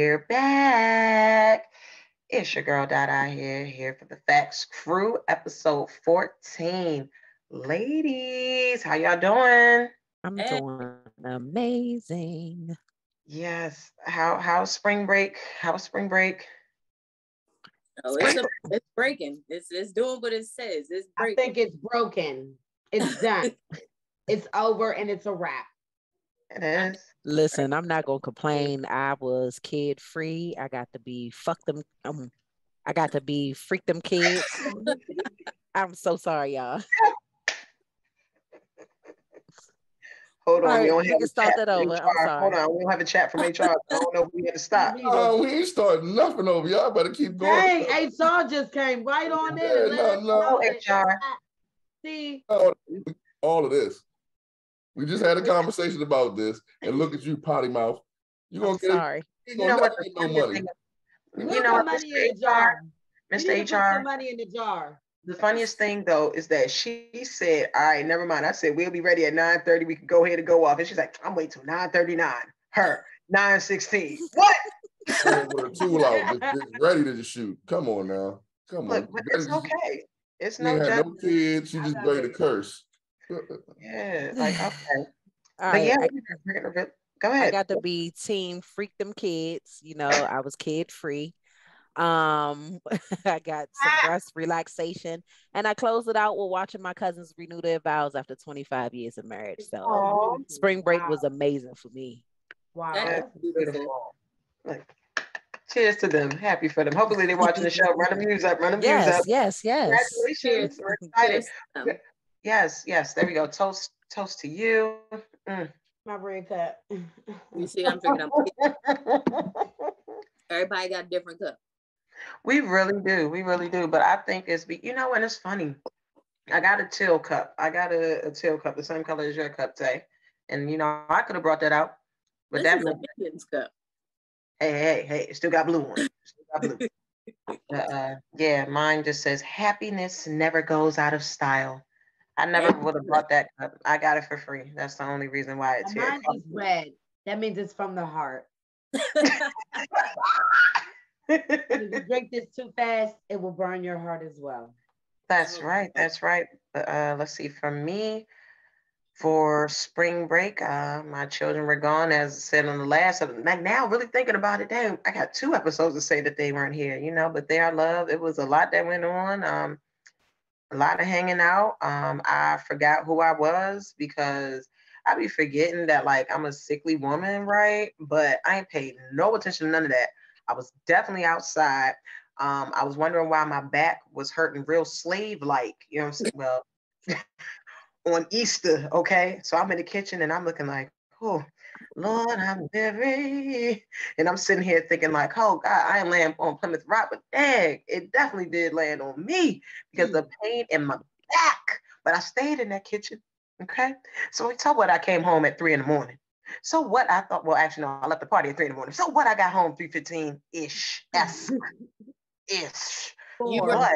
We're back. It's your girl Dada here, here for the Facts Crew, episode 14. Ladies, how y'all doing? I'm eh. doing amazing. Yes. How how's spring break? How spring break? Oh, it's, a, it's breaking. It's it's doing what it says. It's I think it's broken. It's done. it's over and it's a wrap. It is. Listen, I'm not gonna complain. I was kid free. I got to be fuck them. Um, I got to be freak them kids. I'm so sorry, y'all. Hold on, All we don't we have can a start chat that from over. I'm HR. Hold on, we don't have a chat from HR. I don't know if we had to stop. Oh, we ain't starting nothing over. Y'all better keep going. Hey, HR just came right on in Yeah, and no, no. know that- HR. See, all, all of this. We just had a conversation about this, and look at you, potty mouth. You I'm gonna get sorry. You You know what? no money. You know what, money in Mr. the jar. HR, You need to Mr. HR. money in the jar. The funniest thing though is that she said, "All right, never mind." I said, "We'll be ready at 9:30. We can go ahead and go off." And she's like, "I'm waiting till 9:39." Her 9:16. What? With a tool out, just, just ready to just shoot. Come on now, come on. Look, but it's okay. It's no had no kids. She just ready to curse. Yeah, like okay. All But right, yeah, I, we're gonna re- go I got to be team freak them kids. You know, I was kid free. Um, I got some Ah. rest, relaxation, and I closed it out with watching my cousins renew their vows after 25 years of marriage. So Aw. spring break Wow. was amazing for me. Wow. That's beautiful. beautiful. Like, cheers to them. Happy for them. Hopefully they're watching the show. Run the news up. Run the news Yes, up. yes, yes. Congratulations. We're excited. Cheers. Yes, yes. There we go. Toast, toast to you. Mm. My brain cut. You see, I'm drinking. I'm, everybody got a different cup. we really do. We really do. But I think it's be you know, and it's funny. I got a teal cup. I got a, a teal cup, the same color as your cup, Tay. And you know, I could have brought that out. But This that is a meant- Minions cup. hey, hey, hey, still got blue one. Still got blue. Uh, yeah, mine just says happiness never goes out of style. I never would have bought that cup. I got it for free. That's the only reason why it's here. Mine is red. That means it's from the heart. If you drink this too fast, it will burn your heart as well. That's right. That's right. Uh, let's see. For me, for spring break, uh, my children were gone, as I said on the last. of Like now, really thinking about it, damn, I got two episodes to say that they weren't here. You know, but they are loved. It was a lot that went on. Um, a lot of hanging out. Um, I forgot who I was because I be forgetting that like I'm a sickly woman, right? But I ain't paid no attention to none of that. I was definitely outside. Um, I was wondering why my back was hurting real slave like, you know what I'm saying? Well, on Easter, okay? So I'm in the kitchen and I'm looking like, oh, Lord, I'm weary. And I'm sitting here thinking, like, oh God, I am laying on Plymouth Rock, but dang, it definitely did land on me because the pain in my back. But I stayed in that kitchen, okay? So we so what I came home at three in the morning. So what I thought, well, actually, no, I left the party at three in the morning. So what I got home 315 ish, S ish. You were-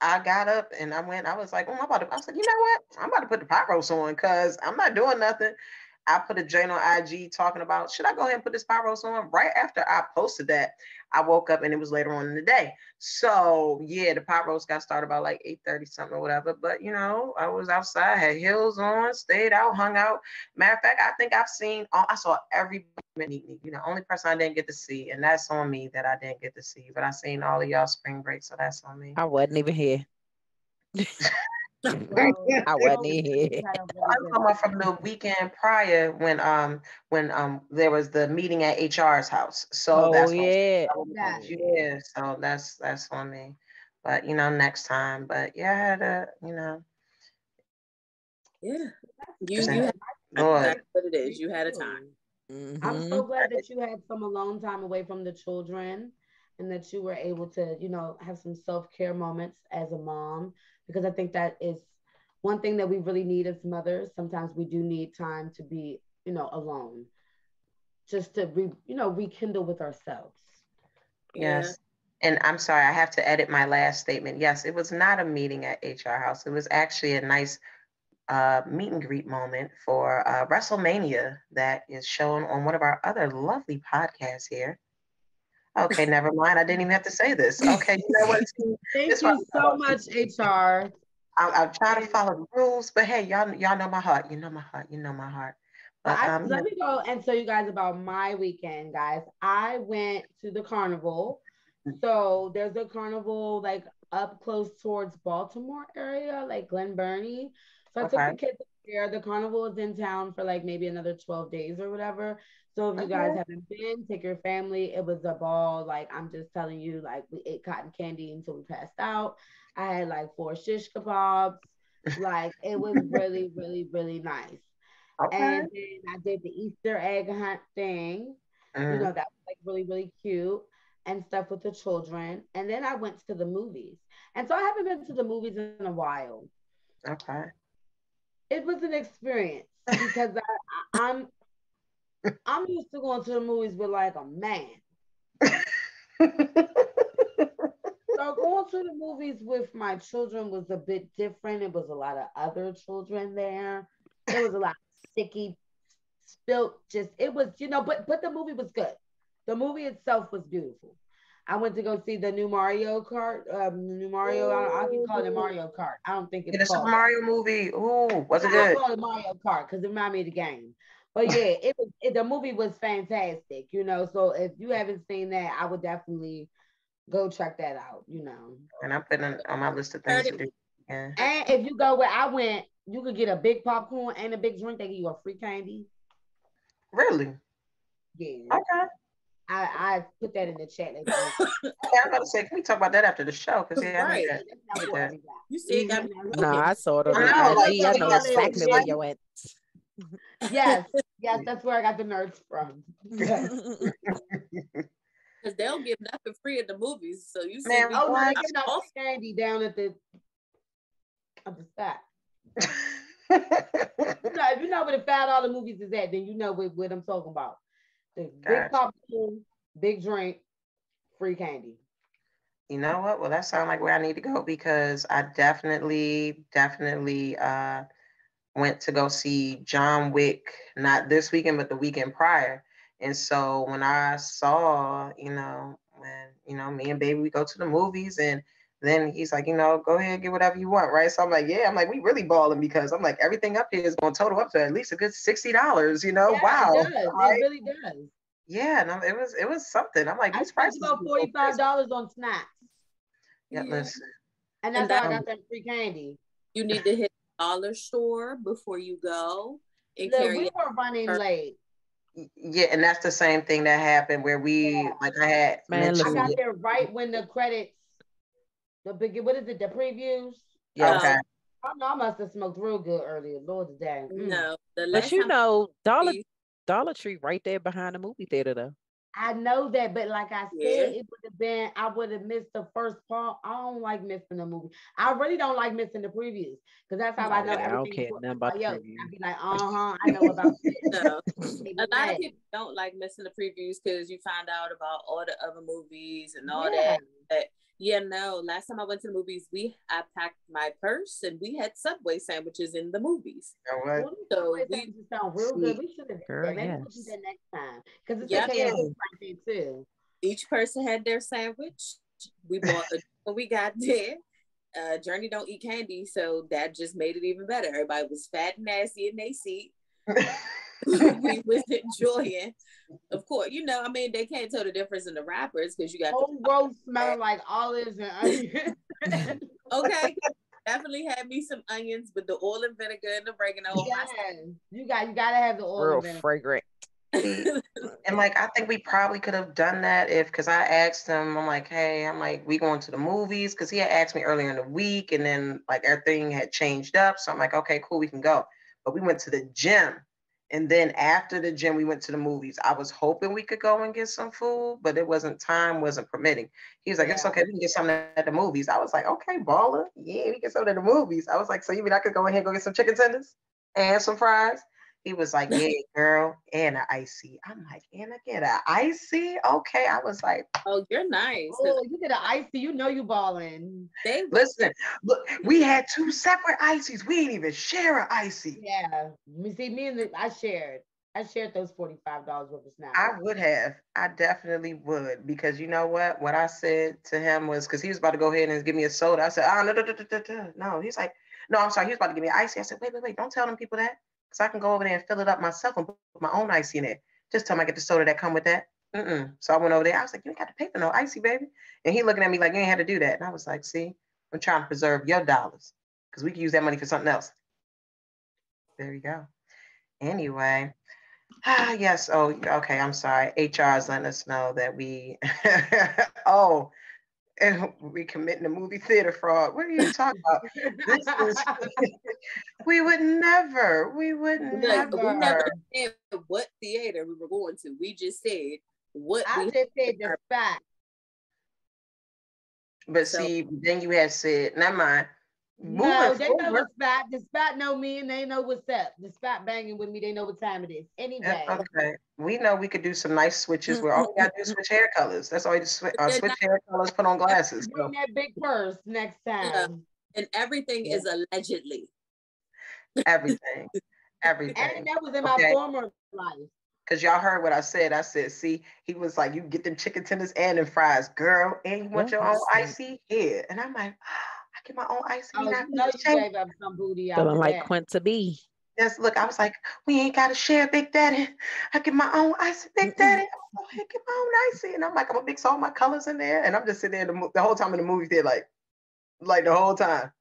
I got up and I went, I was like, oh, I'm about to, I was like, you know what? I'm about to put the pot roast on because I'm not doing nothing. I put a joint on IG talking about, should I go ahead and put this pot roast on? Right after I posted that, I woke up and it was later on in the day. So yeah, the pot roast got started about like 8:30 something or whatever. But you know, I was outside, had heels on, stayed out, hung out. Matter of fact, I think I've seen all I saw everybody. You know, only person I didn't get to see, and that's on me that I didn't get to see. But I seen all of y'all spring break, so that's on me. I wasn't even here. Well, I wasn't here. you had a really I'm good talking from the weekend prior when um when um there was the meeting at HR's house. So Oh that's yeah. Yeah. yeah. So that's that's on me. But you know, next time. But yeah, I had a you know, Yeah. You, Percent. you had, that's what it is. You had a time. I'm Mhm. so glad that you had some alone time away from the children and that you were able to, you know, have some self care moments as a mom because I think that is one thing that we really need as mothers, sometimes we do need time to be, you know, alone, just to re, you know, rekindle with ourselves. Yes. And I'm sorry, I have to edit my last statement. Yes, it was not a meeting at HR House. It was actually a nice uh, meet and greet moment for uh, WrestleMania that is shown on one of our other lovely podcasts here. Okay, never mind. I didn't even have to say this. Okay, you know what? Thank It's you so much, HR. I'm, I'm trying to follow the rules, but hey, y'all, y'all know my heart. You know my heart. You know my heart. But I, um, let me go and tell you guys about my weekend, guys. I went to the carnival. So there's a carnival like up close towards Baltimore area, like Glen Burnie. So I took the kids there. The carnival is in town for like maybe another 12 days or whatever. So if you guys haven't been, take your family. It was a ball. Like I'm just telling you, like we ate cotton candy until we passed out. I had like four shish kebabs. Like it was really, really, really nice. okay. And then I did the Easter egg hunt thing. You Mm, know, that was like really, really cute and stuff with the children. And then I went to the movies. And so I haven't been to the movies in a while. okay. It was an experience because I, I, I'm I'm used to going to the movies with like a man. So going to the movies with my children was a bit different. It was a lot of other children there. There was a lot of sticky, spilt. Just it was, you know. But but the movie was good. The movie itself was beautiful. I went to go see the new Mario Kart. Um, the new Mario. I, I can call it a Mario Kart. I don't think Yeah, it's the Super. Mario movie. Ooh, was it good? I call it Mario Kart because it reminded me of the game. But yeah, it was it, the movie was fantastic, you know. So if you haven't seen that, I would definitely go check that out, you know. And I'm putting on my list of things to do. Yeah. And if you go where I went, you could get a big popcorn and a big drink. They give you a free candy. Really? Yeah, Okay. I, I put that in the chat. Like, that's I'm about to say, can we talk about that after the show? Because yeah, I need Right. that. not Get what that. You see, it got me Mhm. No, I saw it on I the know, like, IG. I know exactly where you went. Yes, yes, that's where I got the nerds from. Yes. because they'll give nothing free at the movies. So you see, Man, me Oh, no, they What? give candy down at the at the spot. You know, if you know where the five dollar movies is at, then you know what, what I'm talking about. The big popcorn, big drink, free candy. You know what? Well, that sounds like where I need to go because I definitely, definitely uh, went to go see John Wick, not this weekend, but the weekend prior. And so when I saw, you know, when, you know, me and baby, we go to the movies and then he's like, you know, go ahead, get whatever you want, right? So I'm like, yeah, I'm like, we really balling because I'm like, everything up here is going to total up to at least a good $60, you know? Yeah, wow. It, does. right? it really does. Yeah, no, it was, it was something. I'm like, I these spent prices. about forty five dollars on snacks, Yeah, Yeah. listen. and that's And how I got that free candy. you need to hit the dollar store before you go and Look, carry we were running Or- late. Yeah, and that's the same thing that happened where we, Yeah. like I had Man, I got there right when the credits, the big, what is it, the previews? Yeah, Um, okay. I know I must have smoked real good earlier. Lord's the day. Mm. No, the last But you time know, Dollar we- Dollar Tree right there behind the movie theater though. I know that, but like I said, Yeah. it would have been, I would have missed the first part. I don't like missing the movie. I really don't like missing the previews because that's how I know Yeah, I don't everything. care nothing about the previews. I'd be like, uh huh, I know about this. no. They A lot of people don't like missing the previews because you find out about all the other movies and all Yeah. that. Yeah, no. Last time I went to the movies, we I packed my purse and we had Subway sandwiches in the movies. You know what? So Subway we- sandwiches sound real good. We should have Girl, done that. Maybe we'll do that next time because it's Yep. okay right there too. Each person had their sandwich. We bought a, when we got there. Uh, Journey don't eat candy, so that just made it even better. Everybody was fat and nasty in their seat. we was enjoying. Of course, you know, I mean, they can't tell the difference in the rappers because you got the oh, Whole roast smelling like olives and onions. okay. Definitely had me some onions, but the oil and vinegar and the oregano. on my yeah, you got you gotta have the oil. Real and vinegar. fragrant. And like, I think we probably could have done that if, because I asked him, I'm like, hey, I'm like, we going to the movies? Because he had asked me earlier in the week, and then like everything had changed up. So I'm like, okay, cool, we can go. But we went to the gym, And then after the gym, we went to the movies. I was hoping we could go and get some food, but it wasn't time, wasn't permitting. He was like, "It's okay, we can get something at the movies." I was like, "Okay, baller, yeah, we can get something at the movies." I was like, "So you mean I could go ahead and go get some chicken tenders and some fries?" He was like, "Yeah, girl, and an icy." I'm like, "And I get an icy?" Okay, I was like, Oh, you're nice. Oh, you get an icy, you know you balling. They "Listen, look, we had two separate ices. We didn't even share an icy." Yeah. Me see, me and the, I shared. I shared those forty-five dollars with of snacks. I would have. I definitely would because you know what? What I said to him was because he was about to go ahead and give me a soda. I said, "Oh no, no, no, no, no, no." no." He's like, "No, I'm sorry." He was about to give me icy. I said, "Wait, wait, wait! Don't tell them people that because I can go over there and fill it up myself and put my own icy in it. Just tell them I get the soda that come with that." Mm-mm. So I went over there. I was like, "You ain't got to pay for no icy, baby." And he looking at me like, "You ain't had to do that." And I was like, "See, I'm trying to preserve your dollars because we can use that money for something else." There you go. Anyway, Ah, yes. Oh, okay. I'm sorry. HR is letting us know that we, oh, and we committing a movie theater fraud. What are you talking about? This is, we would never, we would Look, never. we never said what theater we were going to. We just said what I we just said the spot. But So- see, then you had said, never mind. No, Moving they know forward- the spot. The spot know me and they know what's up. The spot banging with me, they know what time it is. Anyway. Yeah, Okay, we know we could do some nice switches where all we gotta do is switch hair colors. That's all you just switch, uh, switch not- hair colors, put on glasses. So Bring that big purse next time. and everything Yeah. is allegedly. everything, everything. And that was in my former life. Cause y'all heard what I said. I said, see, he was like, you get them chicken tenders and them fries, girl, and you want Yeah, your own icy here. And I'm like, I get my own icy. Oh, we not you know you gave up some booty out Feeling like that. Quinta B. Yes, look, I was like, we ain't gotta share, Big Daddy. I get my own icy, Big Daddy. I'm like, get my own icy. And I'm like, I'm gonna mix all my colors in there. And I'm just sitting there the, the whole time in the movie theater, like, like the whole time.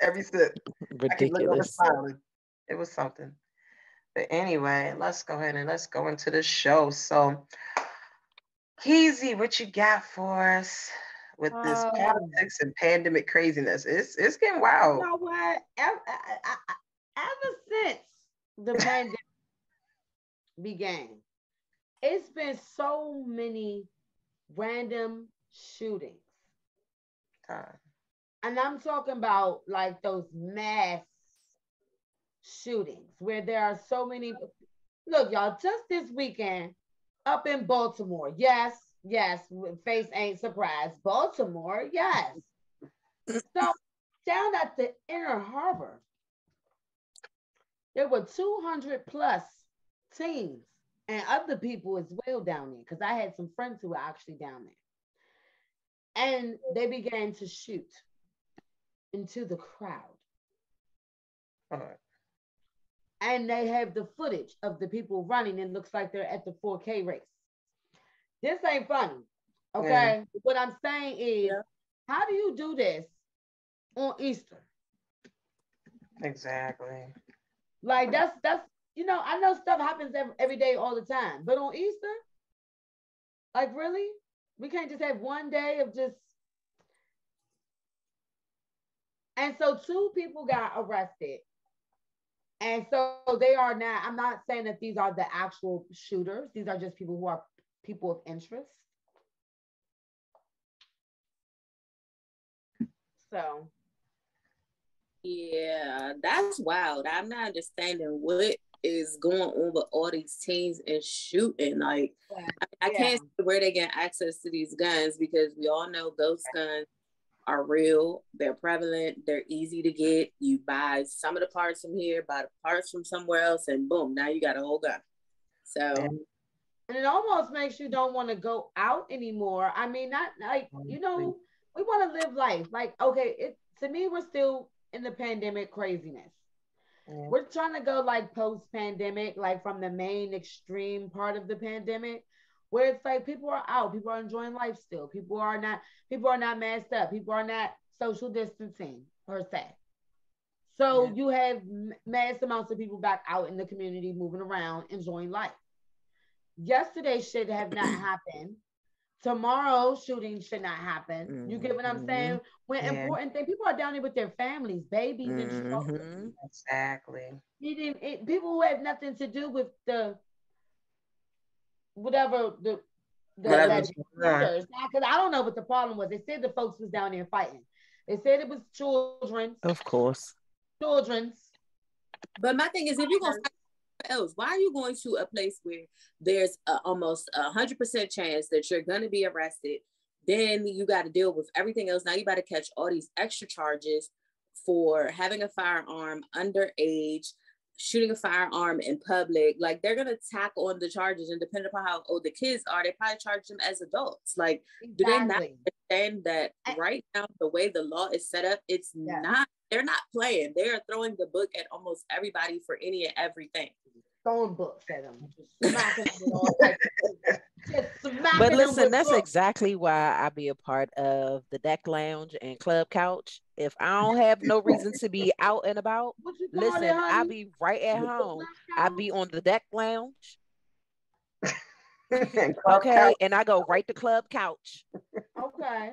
Every sip. I keep looking over Ridiculous. It was something. But anyway, let's go ahead and let's go into the show. So, Keezie, what you got for us with this Oh. politics and pandemic craziness? It's it's getting wild. You know what? Ever, I- I- I- ever since the pandemic began, it's been so many random shootings. Uh, And I'm talking about like those mass shootings where there are so many. Look, y'all, just this weekend up in Baltimore. Yes, yes, face ain't surprised. Baltimore, yes. So down at the Inner Harbor, there were 200 plus teens and other people as well down there because I had some friends who were actually down there. And they began to shoot into the crowd. uh, And they have the footage of the people running and looks like they're at the 4K race. This ain't funny. Okay. What I'm saying is, Yeah. how do you do this on Easter? exactly. Like that's that's you know, I know stuff happens every, every day all the time, but on Easter, like really? We can't just have one day of just and so two people got arrested. And so they are now, I'm not saying that these are the actual shooters. These are just people who are people of interest. So Yeah, that's wild. I'm not understanding what is going on with all these teens and shooting. Like, Yeah. I, I Yeah. can't see where they get access to these guns because we all know ghost guns are real. They're prevalent. They're easy to get. You buy some of the parts from here, buy the parts from somewhere else, and boom, now you got a whole gun. So And it almost makes you don't want to go out anymore. I mean, not like you know, we want to live life. Like, okay, it to me, we're still in the pandemic craziness. We're trying to go like post pandemic, like from the main extreme part of the pandemic, where it's like people are out, people are enjoying life still, people are not, people are not masked up, people are not social distancing per se. So Yeah. you have mass amounts of people back out in the community, moving around, enjoying life. Yesterday should have not happened. tomorrow shooting should not happen. You get what I'm Mhm. saying? When Yeah. important thing, people are down there with their families, babies and strokes. Mhm. Exactly. It didn't- it- people who have nothing to do with the whatever the the Whatever's alleged going on. shooters. Because I don't know what the problem was. They said the folks was down there fighting. They said it was children, Of course. children's. But my thing is, if you're gonna else, why are you going to a place where there's a, almost a hundred percent chance that you're gonna be arrested? Then you got to deal with everything else. Now you got to catch all these extra charges for having a firearm underage, shooting a firearm in public. Like they're gonna tack on the charges, and depending upon how old the kids are, they probably charge them as adults. Like do they not understand that I- right now the way the law is set up it's Yeah. not they're not playing they are throwing the book at almost everybody for any and everything throwing books at them, just smacking them with all types of- But listen, that's books. exactly why I be a part of the deck lounge and club couch. If I don't have no reason to be out and about, What you call listen, it, I honey? be right at home. I be on the deck lounge, okay, couch, and I go right to club couch. Okay.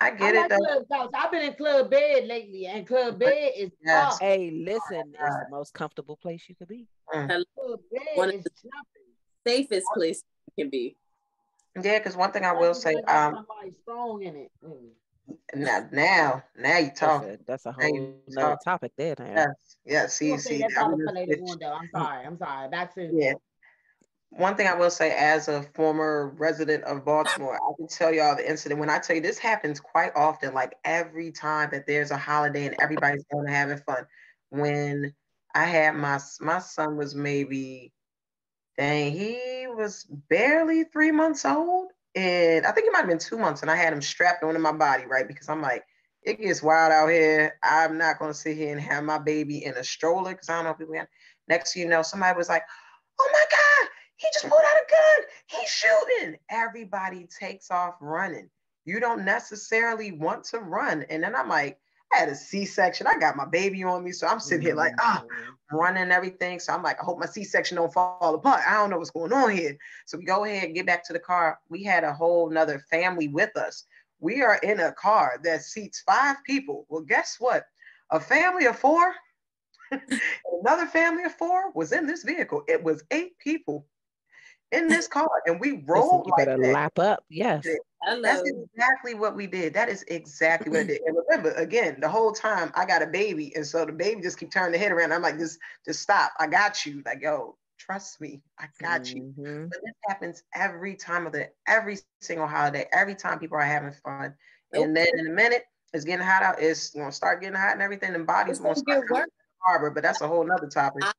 I I get it like though. I've been in club bed lately, and club bed is Yes. tough. Hey, listen, it's the most comfortable place you could be. Club bed One of is the- safest place you can be Yeah, because one thing I will say, Somebody um, strong in it. Mm. now, now, now you That's talk. a, that's a whole nother talk. topic there. Now. Yes, yes. See, We'll see. that's I all was for just later switch- on, though. I'm sorry. I'm sorry. Back to Yeah. One thing I will say, as a former resident of Baltimore, I can tell y'all the incident. When I tell you this happens quite often, like every time that there's a holiday and everybody's going to having fun. When I had my my son was maybe, dang, he was barely three months old, and I think he might have been two months, and I had him strapped onto my body, right? Because I'm like, it gets wild out here. I'm not going to sit here and have my baby in a stroller because I don't know if people. Got... Next, you know, somebody was like, "Oh my God!" He just pulled out a gun. He's shooting. Everybody takes off running. You don't necessarily want to run. And then I'm like, I had a C-section. I got my baby on me. So I'm sitting here like, ah, running everything. So I'm like, I hope my C-section don't fall apart. I don't know what's going on here. So we go ahead and get back to the car. We had a whole nother family with us. We are in a car that seats five people. Well, guess what? A family of four, another family of four was in this vehicle. It was eight people in this car, and we Listen, rolled you like better that. lap up. Yes. hello That's exactly what we did. That is exactly what I did. And remember, again, the whole time I got a baby, and so the baby just keep turning the head around. I'm like, just, just stop. I got you. Like, yo, trust me, I got you. Mhm. But this happens every time of the every single holiday, every time people are having fun. Nope. And then in a minute, it's getting hot out. It's gonna start getting hot and everything, and bodies It's gonna gonna start get coming worse. to the harbor. But that's a whole nother topic. I-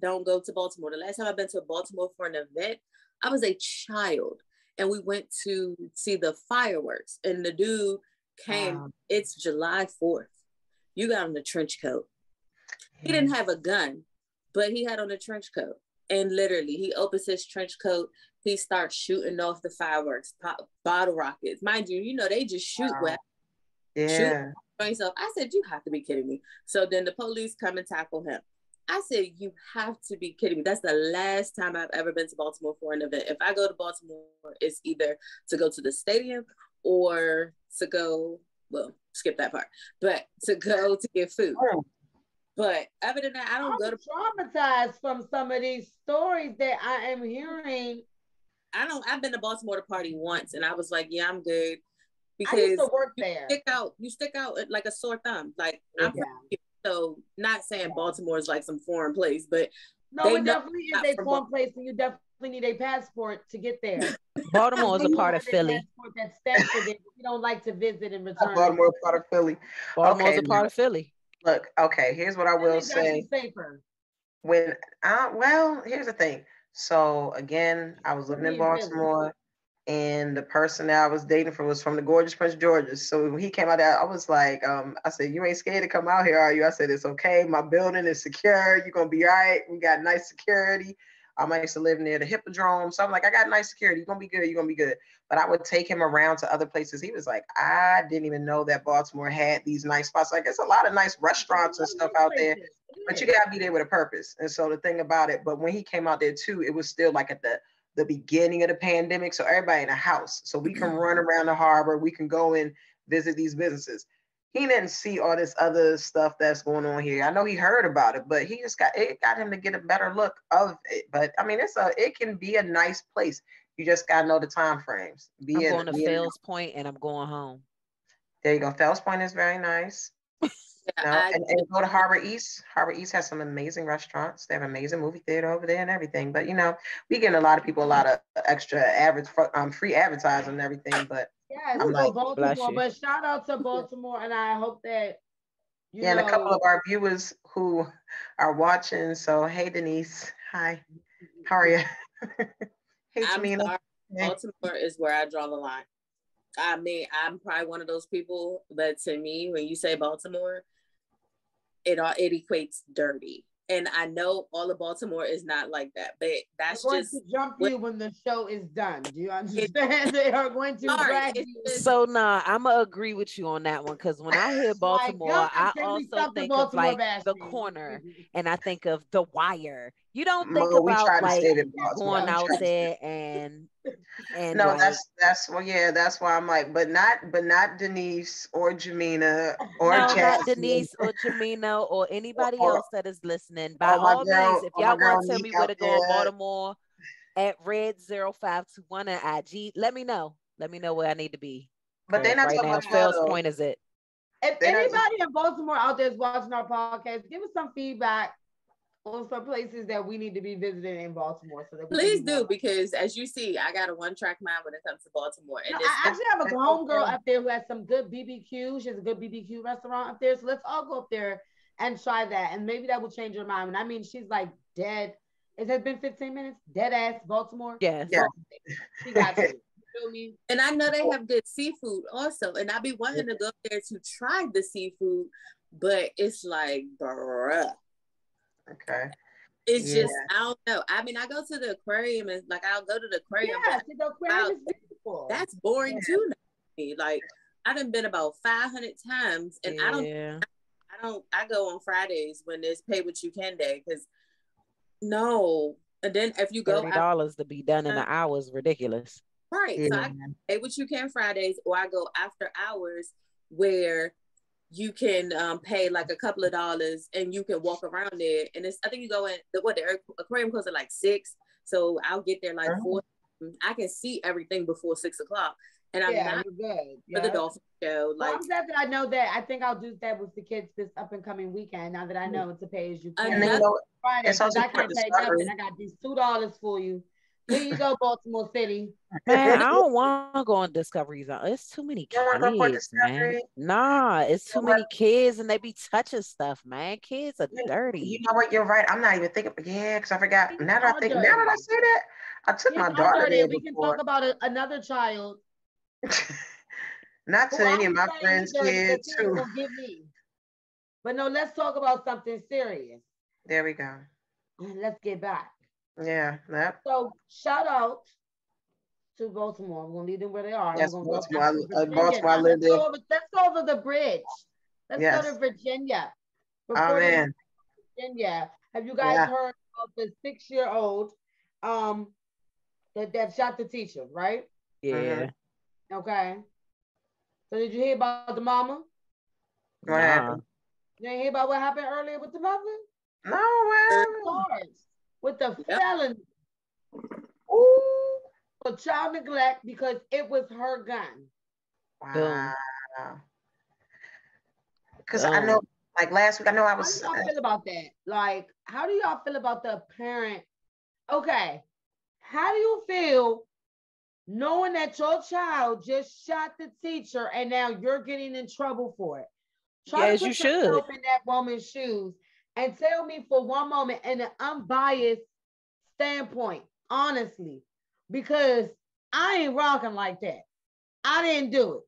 don't go to baltimore the last time i've been to baltimore for an event i was a child and we went to see the fireworks and the dude came Wow. it's july 4th you got on the trench coat he hmm. didn't have a gun, but he had on a trench coat. And literally, he opens his trench coat. He starts shooting off the fireworks, pop, bottle rockets. Mind you, you know they just shoot Wow. Yeah. himself. I said, "You have to be kidding me!" So then the police come and tackle him. I said, "You have to be kidding me!" That's the last time I've ever been to Baltimore for an event. If I go to Baltimore, it's either to go to the stadium or to go. Well, skip that part, but to go to get food. But other than that, I don't I'm go to traumatized from some of these stories that I am hearing. I don't. I've been to Baltimore to party once, and I was like, "Yeah, I'm good," I because used to you work there. stick out. You stick out uh, like a sore thumb. Like I'm Yeah. from- so not saying Baltimore is like some foreign place, but No, it definitely is a from foreign place, and you definitely need a passport to get there. Baltimore is a part of Philly. passport That stands. You don't like to visit and return. Baltimore part of Philly. Baltimore's Okay, a part of Philly. Look, okay, here's what I will say. safer. when I well, here's the thing. So again, I was living in Me and Billy. Baltimore, and the person that I was dating for was from the gorgeous Prince George's. So when he came out there, I was like, um, I said, "You ain't scared to come out here, are you?" I said, "It's okay. My building is secure. You're gonna be all right. We got nice security." Um, I used to live near the Hippodrome, so I'm like, I got nice security. You're gonna be good. You're gonna be good. But I would take him around to other places. He was like, I didn't even know that Baltimore had these nice spots. Like, it's a lot of nice restaurants and stuff out there but you gotta be there with a purpose. And so the thing about it, but when he came out there too, it was still like at the the beginning of the pandemic. So everybody in a house. So we can mm-hmm. run around the harbor. We can go and visit these businesses. He didn't see all this other stuff that's going on here. I know he heard about it, but he just got it got him to get a better look of it. But I mean, it's a it can be a nice place. You just gotta know the time frames. Be I'm in, going to Fells Point and I'm going home. There you go. Fells Point is very nice. I, and, and, go to Harbor East. Harbor East has some amazing restaurants. They have amazing movie theater over there and everything. But you know, we getting a lot of people a lot of extra average um, free advertising and everything. But yeah, it's like, Baltimore. But shout out to Baltimore, and I hope that yeah, know, and a couple of our viewers who are watching. So hey, Denise. Hi. How are you? hey, Jamina. Baltimore is where I draw the line. I mean, I'm probably one of those people, but to me, when you say Baltimore, it all it equates dirty. And I know all of Baltimore is not like that, but that's going just to jump what, you when the show is done. Do you understand? they are going to drag you. So nah, I'm gonna agree with you on that one because when I hear Baltimore, I also think of like the corner, and I think of the wire. You don't think well, about like going out there and and no, like, that's that's well, yeah, that's why I'm like, but not but not Denise or Jamina or no, not Denise or Jamina or anybody or, else that is listening. By oh, all girl, means, if oh, y'all want to tell me where to go in Baltimore at Red 0521 at IG, let me know. Let me know where I need to be. But they're not right now. Fells Point is it? If anybody in Baltimore out there is watching our podcast, give us some feedback on some places that we need to be visiting in Baltimore. So that please do because as you see, I got a one track mind when it comes to Baltimore. And no, I actually have a homegirl up there who has some good BBQ. She has a good BBQ restaurant up there. So let's all go up there and try that, and maybe that will change your mind. And I mean, she's like dead. It has been 15 minutes. Dead ass Baltimore. Yes. Yeah. She got you. And I know they oh. have good seafood also. And I'd be wanting to go there to try the seafood, but it's like, bruh, Okay. It's yeah. just I don't know. I mean, I go to the aquarium and like I'll go to the aquarium. Yeah, the aquarium is beautiful. That's boring yeah. too. Like I have been about five hundred times, and yeah. I don't. I don't. I go on Fridays when it's pay what you can day because no. And then if you go thirty dollars to be done in an hour is ridiculous. Right. Yeah. So I pay what you can Fridays, or I go after hours where you can um, pay like a couple of dollars and you can walk around there. And it's I think you go in the what the aquarium closes at like six, so I'll get there like four. I can see everything before six o'clock, and I'm yeah, not good for the dolphin show. Like well, I'm that I know that. I think I'll do that with the kids this up and coming weekend. Now that I know it's a pay as you can. Another, Friday, I can't pay nothing. I got these two dollars for you. Here you go, Baltimore City. Man, I don't want to go on Discovery Zone. It's too many kids, man. Nah, it's too many kids, and they be touching stuff, man. Kids are dirty. You know what? You're right. I'm not even thinking. Yeah, because I forgot. Now that I think, now that I say that, I took my daughter there. We can talk about a, another child. not to any of my friends' kids too. But no, let's talk about something serious. There we go. Let's get back. Yeah, that. So shout out to Baltimore. I'm gonna leave them where they are. Yes, Baltimore. Go uh, Baltimore, I live there. Let's go, over, the bridge. Let's yes. go to Virginia. oh man. Virginia. Have you guys yeah. heard of the six-year-old um that, that shot the teacher, right? Yeah. Mm-hmm. Okay. So did you hear about the mama? What happened? You didn't hear about what happened earlier with the mother? No, man with a yep. felony Ooh, for child neglect because it was her gun. Wow. Because I know, like last week, I know I was. How do y'all uh, feel about that? Like, how do y'all feel about the parent? Okay, how do you feel knowing that your child just shot the teacher and now you're getting in trouble for it? Try yes, you should. In that woman's shoes and tell me for one moment in an unbiased standpoint, honestly, because I ain't rocking like that. I didn't do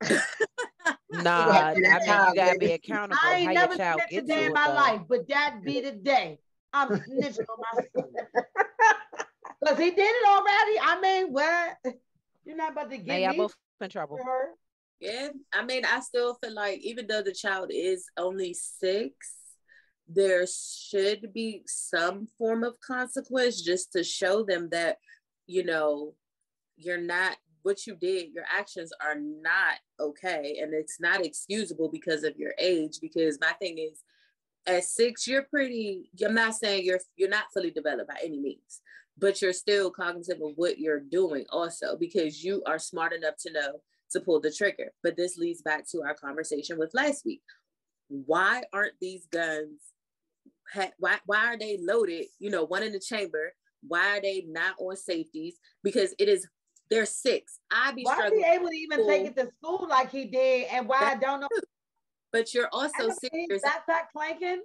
it. nah, I mean, you gotta be accountable. I ain't never snitched a day in my life, but that be the day I'm snitching on my son. Because he did it already. I mean, what? You're not about to get me both in trouble. Yeah, I mean, I still feel like even though the child is only six, there should be some form of consequence just to show them that you know, you're not what you did, your actions are not okay. And it's not excusable because of your age. Because my thing is, at six, you're pretty, I'm not saying you're you're not fully developed by any means, but you're still cognizant of what you're doing also because you are smart enough to know to pull the trigger. But this leads back to our conversation with last week. Why aren't these guns why why are they loaded? You know, one in the chamber. Why are they not on safeties? Because it is they're six. I be why struggling. Why be able to even take it to school like he did, and why I don't know. But you're also six. Backpack clanking.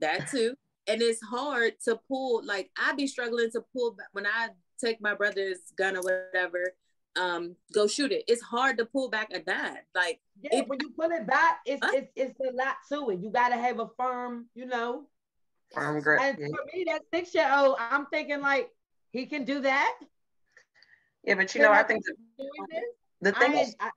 That too, and it's hard to pull. Like I be struggling to pull back when I take my brother's gun or whatever. Um, go shoot it. It's hard to pull back a dad. Like yeah, when you pull it back, it's it's it's a lot to it. You gotta have a firm, you know. Firm grip. And for me, that six year old, I'm thinking like he can do that. Yeah, but you know, I think the, the thing I, is, I,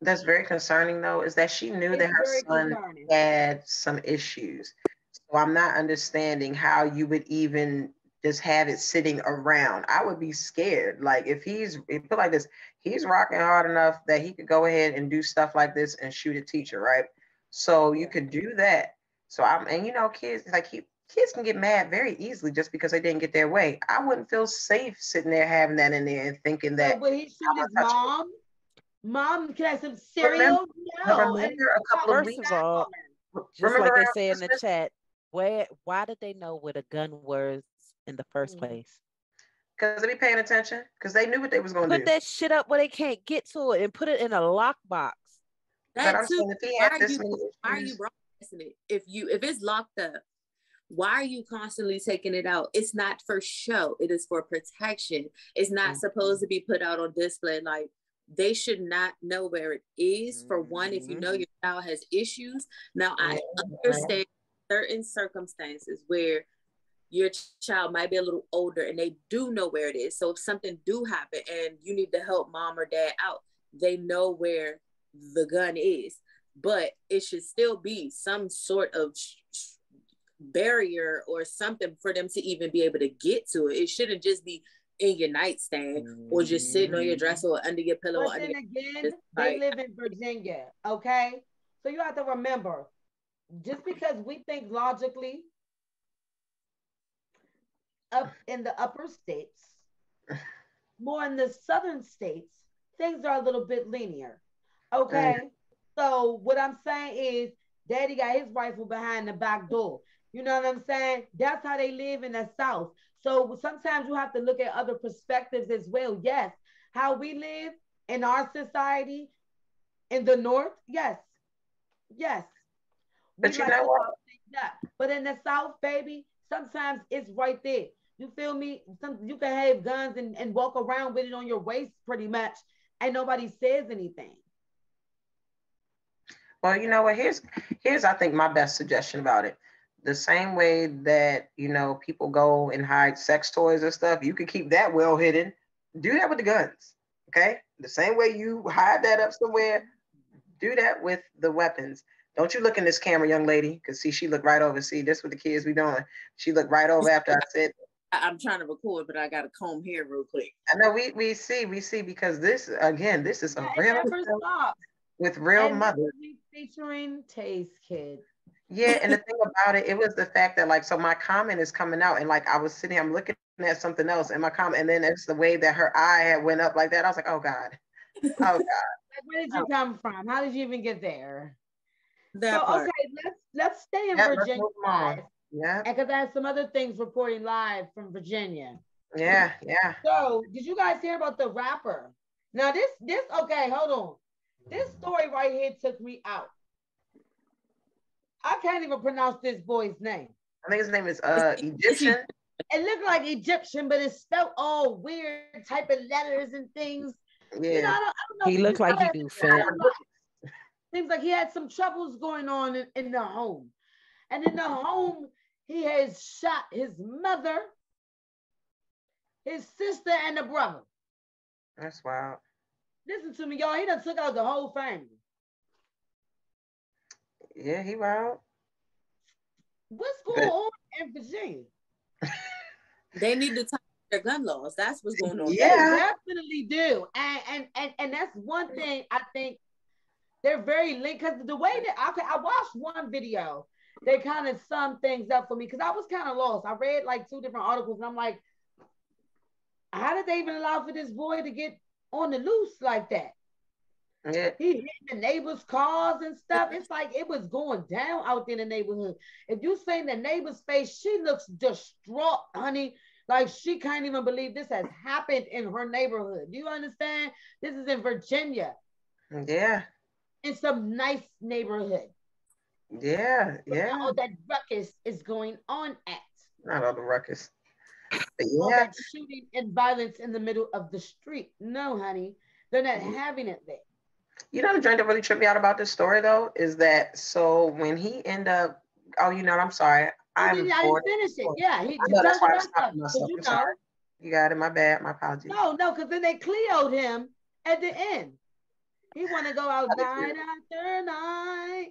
that's very concerning though is that she knew that her son concerning. had some issues. So I'm not understanding how you would even just have it sitting around. I would be scared. Like if he's if put like this, he's rocking hard enough that he could go ahead and do stuff like this and shoot a teacher, right? So you could do that. So I'm and you know, kids like he kids can get mad very easily just because they didn't get their way. I wouldn't feel safe sitting there having that in there and thinking that. But he shoot his mom? Mom, can I have some cereal? Remember, no. Remember a couple First of, weeks of all, just like they say in the chat, where why did they know what a gun was in the 1st mm-hmm. place? Because they be paying attention. Because they knew what they was going to do. Put that shit up where they can't get to it and put it in a lockbox. That too. Why are, you, why are you broadcasting it? If you if it's locked up, why are you constantly taking it out? It's not for show. It is for protection. It's not mm-hmm. supposed to be put out on display. Like they should not know where it is. For one, if you know mm-hmm. your child has issues. Now I understand certain circumstances where your child might be a little older and they do know where it is. So if something do happen and you need to help mom or dad out, they know where the gun is. But it should still be some sort of barrier or something for them to even be able to get to it. It shouldn't just be in your nightstand or just sitting on your dresser or under your pillow. But then again, they live in Virginia, okay? So you have to remember, just because we think logically up in the upper states, more in the southern states, things are a little bit linear. Okay. Mm. So what I'm saying is daddy got his rifle behind the back door. You know what I'm saying? That's how they live in the South. So sometimes you have to look at other perspectives as well. Yes, how we live in our society in the North, yes, yes. But we you like know what? But in the South, baby, sometimes it's right there. You feel me? Some you can have guns and, and walk around with it on your waist pretty much, and nobody says anything. Well, you know what? Here's here's I think my best suggestion about it the same way that you know people go and hide sex toys and stuff you can keep that well hidden. Do that with the guns okay? The same way you hide that up somewhere do that with the weapons. Don't you look in this camera young lady because see she looked right over. See this what the kids be doing. She looked right over after i said i'm trying to record but i gotta comb here real quick. I know we we see we see because this again this is a real with real and mothers. featuring taste kids yeah, and the thing about it, it was the fact that like, so my comment is coming out, and like I was sitting, I'm looking at something else, and my comment, and then it's the way that her eye had went up like that. I was like, oh god, oh god. Where did you oh. come from? How did you even get there? That so, part. okay, let's let's stay in yeah, Virginia. Yeah. And Because I have some other things reporting live from Virginia. Yeah, yeah. So, did you guys hear about the rapper? Now, this this okay, hold on. This story right here took me out. I can't even pronounce this boy's name. I think his name is uh Egyptian. it looked like Egyptian, but it's spelled all weird type of letters and things. Yeah. You know, I don't, I don't he looked like he do fat. Seems like he had some troubles going on in, in the home. And in the home, he has shot his mother, his sister, and a brother. That's wild. Listen to me, y'all. He done took out the whole family. Yeah, he wild. What's going on in Virginia? they need to talk their gun laws. That's what's going on. Yeah, they definitely do. And and and and that's one thing I think they're very linked because the way that I I watched one video, they kind of summed things up for me because I was kind of lost. I read like two different articles and I'm like, how did they even allow for this boy to get on the loose like that? Yeah. He hit the neighbors' cars and stuff. It's like it was going down out in the neighborhood. If you see the neighbor's face, she looks distraught, honey. Like she can't even believe this has happened in her neighborhood. Do you understand? This is in Virginia. Yeah. In some nice neighborhood. Yeah, yeah. All that ruckus is going on at. Not all the ruckus. But yeah. All that shooting and violence in the middle of the street. No, honey, they're not mm-hmm. having it there. You know the joint that really tripped me out about this story though is that so when he end up, oh, you know, what I'm sorry, I'm. I didn't finish it. Yeah, he. I know, that's why I stopped myself. You, know, you got it. My bad. My apologies. No, no, because then they Cleoed him at the end. He want to go out night after night,